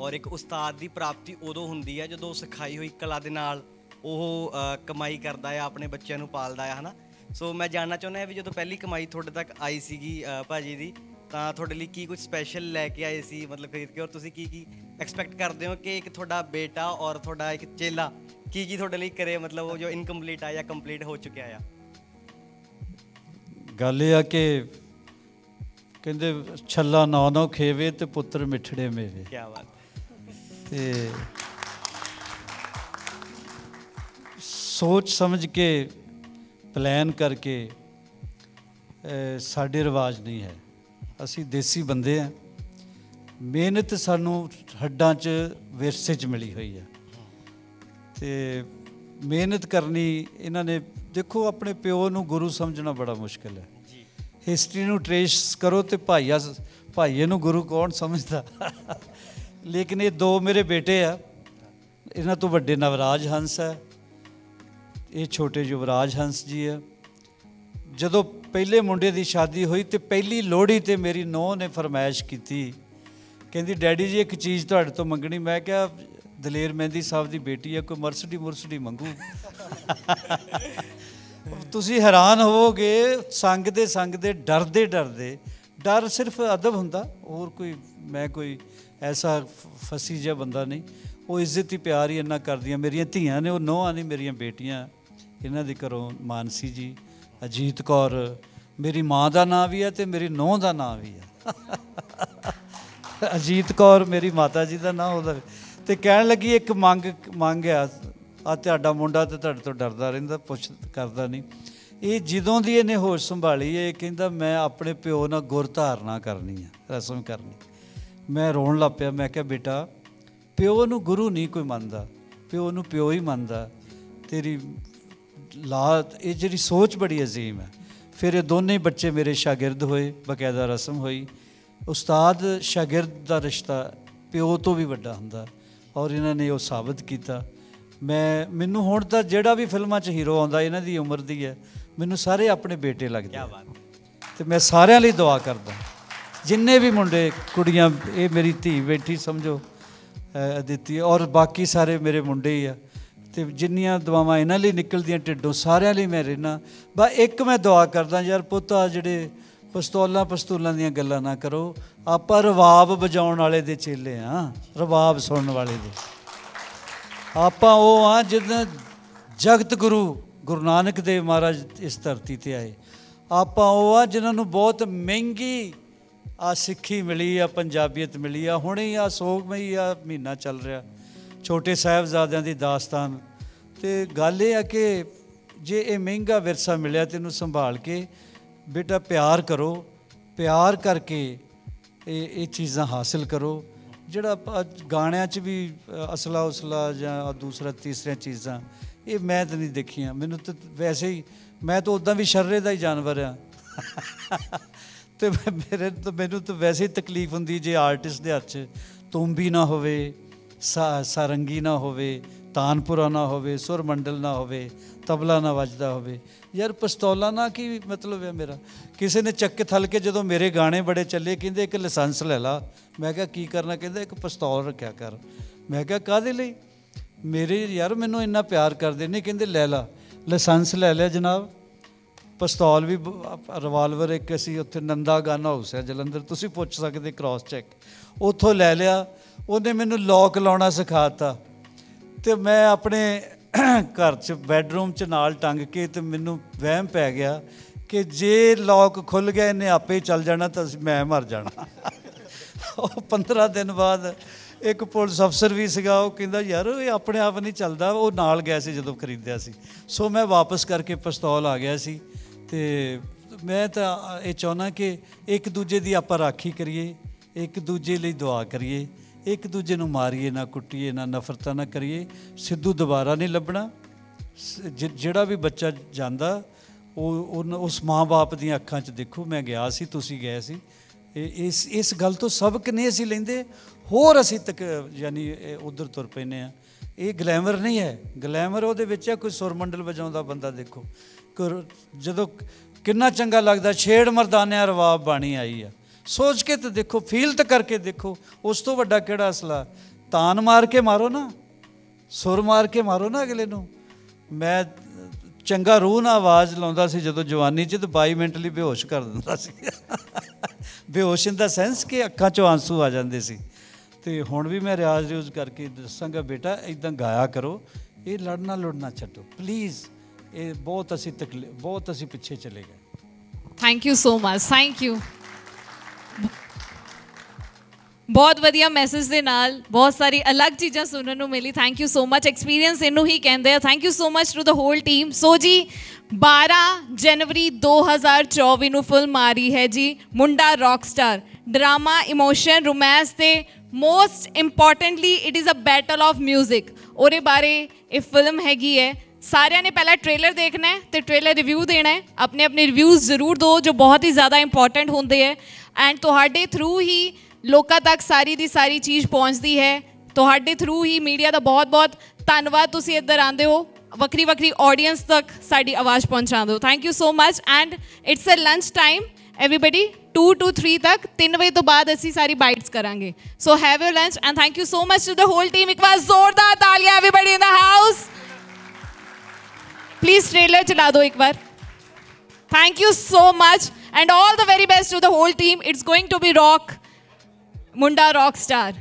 ਔਰ ਇੱਕ ਉਸਤਾਦ ਦੀ ਪ੍ਰਾਪਤੀ ਉਦੋਂ ਹੁੰਦੀ ਹੈ ਜਦੋਂ ਸਿਖਾਈ ਹੋਈ ਕਲਾ ਦੇ ਨਾਲ। ਉਹ ਕਮਾਈ ਕਰਦਾ ਹੈ ਆਪਣੇ ਬੱਚਿਆਂ ਨੂੰ ਪਾਲਦਾ ਹੈ ਹਨਾ? ਸੋ ਮੈਂ ਜਾਣਨਾ ਚਾਹੁੰਦਾ ਹਾਂ ਵੀ ਜਦੋਂ ਪਹਿਲੀ ਕਮਾਈ ਤੁਹਾਡੇ ਤੱਕ ਆਈ ਸੀਗੀ ਭਾਜੀ ਦੀ ਤਾਂ ਤੁਹਾਡੇ ਲਈ ਕੀ ਕੁਝ ਸਪੈਸ਼ਲ ਲੈ ਕੇ ਆਏ ਸੀ ਮਤਲਬ ਖਰੀਦ ਕੇ? ਔਰ ਤੁਸੀਂ ਕੀ ਕੀ ਐਕਸਪੈਕਟ ਕਰਦੇ ਹੋ ਕਿ ਇੱਕ ਤੁਹਾਡਾ ਬੇਟਾ ਔਰ ਤੁਹਾਡਾ ਇੱਕ ਚੇਲਾ ਕੀ ਕੀ ਤੁਹਾਡੇ ਲਈ ਕਰੇ? ਮਤਲਬ ਉਹ ਜੋ ਇਨਕੰਪਲੀਟ ਆ ਜਾਂ ਕੰਪਲੀਟ ਹੋ ਚੁੱਕਿਆ ਆ? ਗੱਲ ਇਹ ਆ ਕਿ ਕਹਿੰਦੇ ਛੱਲਾ ਨੌ ਨੌ ਖੇਵੇ ਤੇ ਪੁੱਤਰ ਮਿੱਠੜੇ ਮੇਵੇ। ਕੀ ਬਾਤ। ਤੇ ਸੋਚ ਸਮਝ ਕੇ ਪਲਾਨ ਕਰਕੇ ਸਾਡੇ ਰਿਵਾਜ ਨਹੀਂ ਹੈ। ਅਸੀਂ ਦੇਸੀ ਬੰਦੇ ਆ ਮਿਹਨਤ ਸਾਨੂੰ ਹੱਡਾਂ 'ਚ ਵਿਰਸੇ 'ਚ ਮਿਲੀ ਹੋਈ ਹੈ। ਤੇ ਮਿਹਨਤ ਕਰਨੀ ਇਹਨਾਂ ਨੇ ਦੇਖੋ ਆਪਣੇ ਪਿਓ ਨੂੰ ਗੁਰੂ ਸਮਝਣਾ ਬੜਾ ਮੁਸ਼ਕਲ ਹੈ। ਹਿਸਟਰੀ ਨੂੰ ਟ੍ਰੇਸ ਕਰੋ ਤੇ ਭਾਈਆ ਭਾਈਏ ਨੂੰ ਗੁਰੂ ਕੌਣ ਸਮਝਦਾ? ਲੇਕਿਨ ਇਹ ਦੋ ਮੇਰੇ ਬੇਟੇ ਆ। ਇਹਨਾਂ ਤੋਂ ਵੱਡੇ ਨਵਰਾਜ ਹੰਸ ਹੈ। ਇਹ ਛੋਟੇ ਯੁਵਰਾਜ ਹੰਸ ਜੀ ਆ। ਜਦੋਂ ਪਹਿਲੇ ਮੁੰਡੇ ਦੀ ਸ਼ਾਦੀ ਹੋਈ ਤੇ ਪਹਿਲੀ ਲੋਹੜੀ ਤੇ ਮੇਰੀ ਨੂੰਹ ਨੇ ਫਰਮਾਇਸ਼ ਕੀਤੀ। ਕਹਿੰਦੀ ਡੈਡੀ ਜੀ ਇੱਕ ਚੀਜ਼ ਤੁਹਾਡੇ ਤੋਂ ਮੰਗਣੀ। ਮੈਂ ਕਿਹਾ ਦਲੇਰ ਮਹਿੰਦੀ ਸਾਹਿਬ ਦੀ ਬੇਟੀ ਹੈ ਕੋਈ ਮਰਸਡੀ ਮੁਰਸਡੀ ਮੰਗੂ? ਤੁਸੀਂ ਹੈਰਾਨ ਹੋਵੋਗੇ ਸੰਗ ਦੇ ਸੰਗ ਦੇ ਡਰਦੇ ਡਰਦੇ। ਡਰ ਸਿਰਫ ਅਦਬ ਹੁੰਦਾ ਹੋਰ ਕੋਈ ਮੈਂ ਕੋਈ ਐਸਾ ਫਸੀ ਜਿਹਾ ਬੰਦਾ ਨਹੀਂ। ਉਹ ਇੱਜ਼ਤ ਹੀ ਪਿਆਰ ਹੀ ਇੰਨਾ ਕਰਦੀਆਂ। ਮੇਰੀਆਂ ਧੀਆਂ ਨੇ ਉਹ ਨੋਹਾਂ ਨਹੀਂ ਮੇਰੀਆਂ ਬੇਟੀਆਂ। ਇਹਨਾਂ ਦੇ ਘਰੋਂ ਮਾਨਸੀ ਜੀ, ਅਜੀਤ ਕੌਰ, ਮੇਰੀ ਮਾਂ ਦਾ ਨਾਂ ਵੀ ਹੈ ਤੇ ਮੇਰੀ ਨੂੰਹ ਦਾ ਨਾਂ ਵੀ ਹੈ। ਅਜੀਤ ਕੌਰ, ਮੇਰੀ ਮਾਤਾ ਜੀ ਦਾ ਨਾਂ ਉਹਦਾ ਤੇ ਕਹਿਣ ਲੱਗੀ, ਇੱਕ ਮੰਗ ਮੰਗ ਆ ਆ ਤੁਹਾਡਾ ਮੁੰਡਾ ਤੇ ਤੁਹਾਡੇ ਤੋਂ ਡਰਦਾ ਰਹਿੰਦਾ, ਪੁੱਛ, ਕਰਦਾ ਨਹੀਂ। ਇਹ ਜਦੋਂ ਦੀ ਇਹਨੇ ਹੋਸ਼ ਸੰਭਾਲੀ ਹੈ, ਇਹ ਕਹਿੰਦਾ, ਮੈਂ ਆਪਣੇ ਪਿਓ ਨਾਲ ਗੁਰ ਧਾਰਨਾ ਕਰਨੀ ਆ, ਰਸਮ ਕਰਨੀ। ਮੈਂ ਰੋਣ ਲੱਗ ਪਿਆ, ਮੈਂ ਕਿਹਾ, ਬੇਟਾ, ਪਿਓ ਨੂੰ ਗੁਰੂ ਨਹੀਂ ਕੋਈ ਮੰਨਦਾ, ਪਿਓ ਨੂੰ ਪਿਓ ਹੀ ਮੰਨਦਾ। ਤੇਰੀ ਲਾ ਇਹ ਜਿਹੜੀ ਸੋਚ ਬੜੀ ਅਜ਼ੀਮ ਹੈ। ਫਿਰ ਇਹ ਦੋਨੇ ਬੱਚੇ ਮੇਰੇ ਸ਼ਾਗਿਰਦ ਹੋਏ ਬਕਾਇਦਾ ਰਸਮ ਹੋਈ। ਉਸਤਾਦ ਸ਼ਾਗਿਰਦ ਦਾ ਰਿਸ਼ਤਾ ਪਿਓ ਤੋਂ ਵੀ ਵੱਡਾ ਹੁੰਦਾ ਔਰ ਇਹਨਾਂ ਨੇ ਉਹ ਸਾਬਤ ਕੀਤਾ। ਮੈਂ ਮੈਨੂੰ ਹੁਣ ਤਾਂ ਜਿਹੜਾ ਵੀ ਫਿਲਮਾਂ 'ਚ ਹੀਰੋ ਆਉਂਦਾ ਇਹਨਾਂ ਦੀ ਉਮਰ ਦੀ ਹੈ ਮੈਨੂੰ ਸਾਰੇ ਆਪਣੇ ਬੇਟੇ ਲੱਗਦੇ ਤੇ ਮੈਂ ਸਾਰਿਆਂ ਲਈ ਦੁਆ ਕਰਦਾ। ਜਿੰਨੇ ਵੀ ਮੁੰਡੇ ਕੁੜੀਆਂ ਇਹ ਮੇਰੀ ਧੀ ਬੈਠੀ ਸਮਝੋ ਅ, ਅਦਿੱਤੀ ਔਰ ਬਾਕੀ ਸਾਰੇ ਮੇਰੇ ਮੁੰਡੇ ਹੀ ਆ। ਤੇ ਜਿੰਨੀਆਂ ਦੁਆਵਾਂ ਇਹਨਾਂ ਲਈ ਨਿਕਲਦੀਆਂ ਢਿੱਡੋਂ ਸਾਰਿਆਂ ਲਈ ਮੈਂ ਰਹਿਣਾ ਬਸ ਇੱਕ ਮੈਂ ਦੁਆ ਕਰਦਾ ਯਾਰ ਪੁੱਤ, ਆ ਜਿਹੜੇ ਪਸਤੌਲਾਂ ਪਸਤੂਲਾਂ ਦੀਆਂ ਗੱਲਾਂ ਨਾ ਕਰੋ। ਆਪਾਂ ਰਵਾਬ ਵਜਾਉਣ ਵਾਲੇ ਦੇ ਚੇਲੇ ਆ, ਰਵਾਬ ਸੁਣਨ ਵਾਲੇ ਦੇ। ਆਪਾਂ ਉਹ ਆ ਜਿਹਦਾ ਜਗਤ ਗੁਰੂ ਗੁਰੂ ਨਾਨਕ ਦੇਵ ਮਹਾਰਾਜ ਇਸ ਧਰਤੀ ਤੇ ਆਏ। ਆਪਾਂ ਉਹ ਆ ਜਿਨ੍ਹਾਂ ਨੂੰ ਬਹੁਤ ਮਹਿੰਗੀ ਆ ਸਿੱਖੀ ਮਿਲੀ ਆ, ਪੰਜਾਬੀਅਤ ਮਿਲੀ ਆ, ਹੁਣੇ ਆ ਸੋਗਮਈ ਆ ਮਹੀਨਾ ਚੱਲ ਰਿਹਾ। ਛੋਟੇ ਸਾਹਿਬਜ਼ਾਦਿਆਂ ਦੀ ਦਾਸਤਾਨ ਤੇ ਗੱਲ ਇਹ ਆ ਕਿ ਜੇ ਇਹ ਮਹਿੰਗਾ ਵਿਰਸਾ ਮਿਲਿਆ ਤੇ ਇਹਨੂੰ ਸੰਭਾਲ ਕੇ ਬੇਟਾ ਪਿਆਰ ਕਰੋ ਪਿਆਰ ਕਰਕੇ ਇਹ ਇਹ ਚੀਜ਼ਾਂ ਹਾਸਲ ਕਰੋ। ਜਿਹੜਾ ਗਾਣਿਆਂ 'ਚ ਵੀ ਅ, ਅਸਲਾ ਉਸਲਾ ਜਾਂ ਦੂਸਰਾ ਤੀਸਰੀਆਂ ਚੀਜ਼ਾਂ ਇਹ ਮੈਂ ਤਾਂ ਨਹੀਂ ਦੇਖੀਆਂ। ਮੈਨੂੰ ਤਾਂ ਵੈਸੇ ਹੀ ਮੈਂ ਤਾਂ ਉਦਾਂ ਵੀ ਸ਼ਰਰੇ ਦਾ ਹੀ ਜਾਨਵਰ ਆ। ਤੇ ਮੈਂ- ਮੇਰੇ ਤਾਂ ਮੈਨੂੰ ਤਾਂ ਵੈਸੇ ਹੀ ਤਕਲੀਫ ਹੁੰਦੀ ਜੇ ਆਰਟਿਸਟ ਦੇ ਹੱਥ 'ਚ ਤੁੰਬੀ ਨਾ ਹੋਵੇ ਸਾ- ਸਾਰੰਗੀ ਨਾ ਹੋਵੇ ਤਾਨਪੁਰਾ ਨਾ ਹੋਵੇ ਸੁਰ ਮੰਡਲ ਨਾ ਹੋਵੇ, ਤਬਲਾ ਨਾ ਵੱਜਦਾ ਹੋਵੇ। ਯਾਰ ਪਿਸਤੌਲਾਂ ਨਾ ਕੀ ਮਤਲਬ ਹੈ ਮੇਰਾ? ਕਿਸੇ ਨੇ ਚੱਕ ਕੇ ਥਲ ਕੇ ਜਦੋਂ ਮੇਰੇ ਗਾਣੇ ਬੜੇ ਚੱਲੇ, ਕਹਿੰਦੇ ਇੱਕ ਲਾਇਸੈਂਸ ਲੈ ਲਾ। ਮੈਂ ਕਿਹਾ, ਕੀ ਕਰਨਾ? ਕਹਿੰਦਾ, ਇੱਕ ਪਿਸਤੌਲ ਰੱਖਿਆ ਕਰ। ਮੈਂ ਕਿਹਾ ਕਾਦੇ ਲਈ? ਮੇਰੇ ਯਾਰ ਮੈਨੂੰ ਇੰਨਾ ਪਿਆਰ ਕਰਦੇ ਨੇ, ਕਹਿੰਦੇ, ਲੈ ਲਾ। ਲਾਇਸੈਂਸ ਲੈ ਲਿਆ ਜਨਾਬ। ਪਿਸਤੌਲ ਵੀ ਰਿਵਾਲਵਰ ਇੱਕ ਅਸੀਂ ਉੱਥੇ ਨੰਦਾ ਗਾਨਾ ਹਾਊਸ ਹੈ ਜਲੰਧਰ। ਤੁਸੀਂ ਪੁੱਛ ਸਕਦੇ ਕ੍ਰਾਸ ਚੈੱਕ ਉੱਥੋਂ ਲੈ ਲਿਆ। ਉਹਨੇ ਮੈਨੂੰ ਲੋਕ ਲਾਉਣਾ ਸਿਖਾਤਾ। ਤੇ ਮੈਂ ਆਪਣੇ ਘਰ 'ਚ ਬੈੱਡਰੂਮ 'ਚ ਨਾਲ ਟੰਗ ਕੇ ਤੇ ਮੈਨੂੰ ਵਹਿਮ ਪੈ ਗਿਆ ਕਿ ਜੇ ਲੋਕ ਖੁੱਲ ਗਿਆ, ਇਹਨੇ ਆਪੇ ਚੱਲ ਜਾਣਾ ਤਾਂ ਮੈਂ ਮਰ ਜਾਣਾ। ਉਹ 15 ਦਿਨ ਬਾਅਦ ਇੱਕ ਪੁਲਿਸ ਅਫਸਰ ਵੀ ਸੀਗਾ, ਉਹ ਕਹਿੰਦਾ, ਯਾਰ ਇਹ ਆਪਣੇ ਆਪ ਨਹੀਂ ਚੱਲਦਾ। ਉਹ ਨਾਲ ਗਿਆ ਸੀ ਜਦੋਂ ਖਰੀਦਿਆ ਸੀ। ਸੋ ਮੈਂ ਵਾਪਸ ਕਰਕੇ ਪਿਸਤੌਲ ਆ ਗਿਆ ਸੀ ਤੇ ਮੈਂ ਤਾਂ ਇਹ ਚਾਹੁੰਦਾ ਕਿ ਇੱਕ ਦੂਜੇ ਦੀ ਆਪਾਂ ਰਾਖੀ ਕਰੀਏ, ਇੱਕ ਦੂਜੇ ਲਈ ਦੁਆ ਕਰੀਏ। ਇੱਕ ਦੂਜੇ ਨੂੰ ਮਾਰੀਏ, ਨਾ ਕੁੱਟੀਏ, ਨਾ ਨਫ਼ਰਤਾਂ ਨਾ ਕਰੀਏ, ਸਿੱਧੂ ਦੁਬਾਰਾ ਨਹੀਂ ਲੱਭਣਾ। ਸ- ਜਿਹੜਾ ਵੀ ਬੱਚਾ ਜਾਂਦਾ, ਉਹ, ਉਹਨ- ਉਸ ਮਾਂ-ਬਾਪ ਦੀਆਂ ਅੱਖਾਂ 'ਚ ਦੇਖੋ, ਮੈਂ ਗਿਆ ਸੀ, ਤੁਸੀਂ ਗਏ ਸੀ। ਇਹ, ਇਸ ਇਸ ਗੱਲ ਤੋਂ ਸਬਕ ਨਹੀਂ ਅਸੀਂ ਲੈਂਦੇ, ਹੋਰ ਅਸੀਂ ਤੱਕ, ਯਾਨੀ ਉਧਰ ਤੁਰ ਪੈਨੇ ਆ ਇਹ ਗਲੈਮਰ ਨਹੀਂ ਹੈ। ਗਲੈਮਰ ਉਹਦੇ ਵਿੱਚ ਹੈ, ਕੋਈ ਸੁਰਮੰਡਲ ਵਜਾਉਂਦਾ ਬੰਦਾ ਦੇਖੋ। ਜਦੋਂ ਕਿੰਨਾ ਚੰਗਾ ਲੱਗਦਾ, ਛੇੜ ਮਰਦਾਨਿਆਂ ਰਵਾਬ ਬਾਣੀ ਆਈ ਆ। ਸੋਚ ਕੇ ਤੇ ਦੇਖੋ, ਫੀਲ ਤਾਂ ਕਰਕੇ ਦੇਖੋ, ਉਸ ਤੋਂ ਵੱਡਾ ਕਿਹੜਾ ਅਸਲਾ? ਤਾਨ ਮਾਰ ਕੇ ਮਾਰੋ ਨਾ, ਸੁਰ ਮਾਰ ਕੇ ਮਾਰੋ ਨਾ ਅਗਲੇ ਨੂੰ। ਮੈਂ ਚੰਗਾ ਰੂਹ ਨਾਲ ਆਵਾਜ਼ ਲਾਉਂਦਾ ਸੀ ਜਦੋਂ ਜਵਾਨੀ 'ਚ, ਤੇ 22 ਮਿੰਟ ਲਈ ਬੇਹੋਸ਼ ਕਰ ਦਿੰਦਾ ਸੀ। ਬੇਹੋਸ਼ ਇਨ ਦਾ ਸੈਂਸ ਕਿ ਅੱਖਾਂ 'ਚੋਂ ਆਂਸੂ ਆ ਜਾਂਦੇ ਸੀ। ਤੇ ਹੁਣ ਵੀ ਮੈਂ ਰਿਆਜ਼ ਰਿਊਜ਼ ਕਰਕੇ ਦੱਸਾਂਗਾ, ਬੇਟਾ ਇਦਾਂ ਗਾਇਆ ਕਰੋ, ਇਹ ਲੜਨਾ ਲੁੜਨਾ ਛੱਡੋ। ਪਲੀਜ਼ ਇਹ ਬਹੁਤ ਅਸੀਂ ਤਕਲੀਫ ਬਹੁਤ ਅਸੀਂ ਪਿੱਛੇ ਚਲੇ ਗਏ। Thank you so much thank you ਬਹੁਤ ਵਧੀਆ ਮੈਸੇਜ ਦੇ ਨਾਲ ਬਹੁਤ ਸਾਰੀ ਅਲੱਗ ਚੀਜ਼ਾਂ ਸੁਣਨ ਨੂੰ ਮਿਲੀ। Thank you so much experience ਇਹਨੂੰ ਹੀ ਕਹਿੰਦੇ ਆ। Thank you so much to the whole team so ਜੀ 12 ਜਨਵਰੀ 2024 ਨੂੰ ਫਿਲਮ ਆ ਰਹੀ ਹੈ ਜੀ, Munda rockstar drama emotion romance ਤੇ most importantly it is a battle of 뮤직 ਉਹਦੇ ਬਾਰੇ ਇਹ ਫਿਲਮ ਹੈਗੀ ਹੈ। ਸਾਰਿਆਂ ਨੇ ਪਹਿਲਾਂ ਟ੍ਰੇਲਰ ਦੇਖਣਾ ਹੈ ਤੇ ਟ੍ਰੇਲਰ ਰਿਵਿਊ ਦੇਣਾ ਹੈ। ਆਪਣੇ ਆਪਣੇ ਰਿਵਿਊਜ਼ ਜ਼ਰੂਰ ਦਿਓ ਜੋ ਬਹੁਤ ਹੀ ਜ਼ਿਆਦਾ ਇੰਪੋਰਟੈਂਟ ਹੁੰਦੇ ਹੈ। ਐਂਡ ਤੁਹਾਡੇ ਥਰੂ ਹੀ लोगों तक सारी की सारी चीज़ पहुँचती है। तो थ्रू ही मीडिया का बहुत बहुत धनवाद तुम इधर आते हो। वक्री वक्री ऑडियंस तक साड़ी आवाज़ पहुँचा दो। Thank you so much and it's a lunch time everybody two to three तक तीन बजे तो बाद असी सारी बाइट्स करा so have your lunch and thank you so much to the whole team एक बार जोरदार तालिया everybody in the house please trailer चला दो एक बार। Thank you so much and all the very best to the whole team it's going to be rock Munda rock star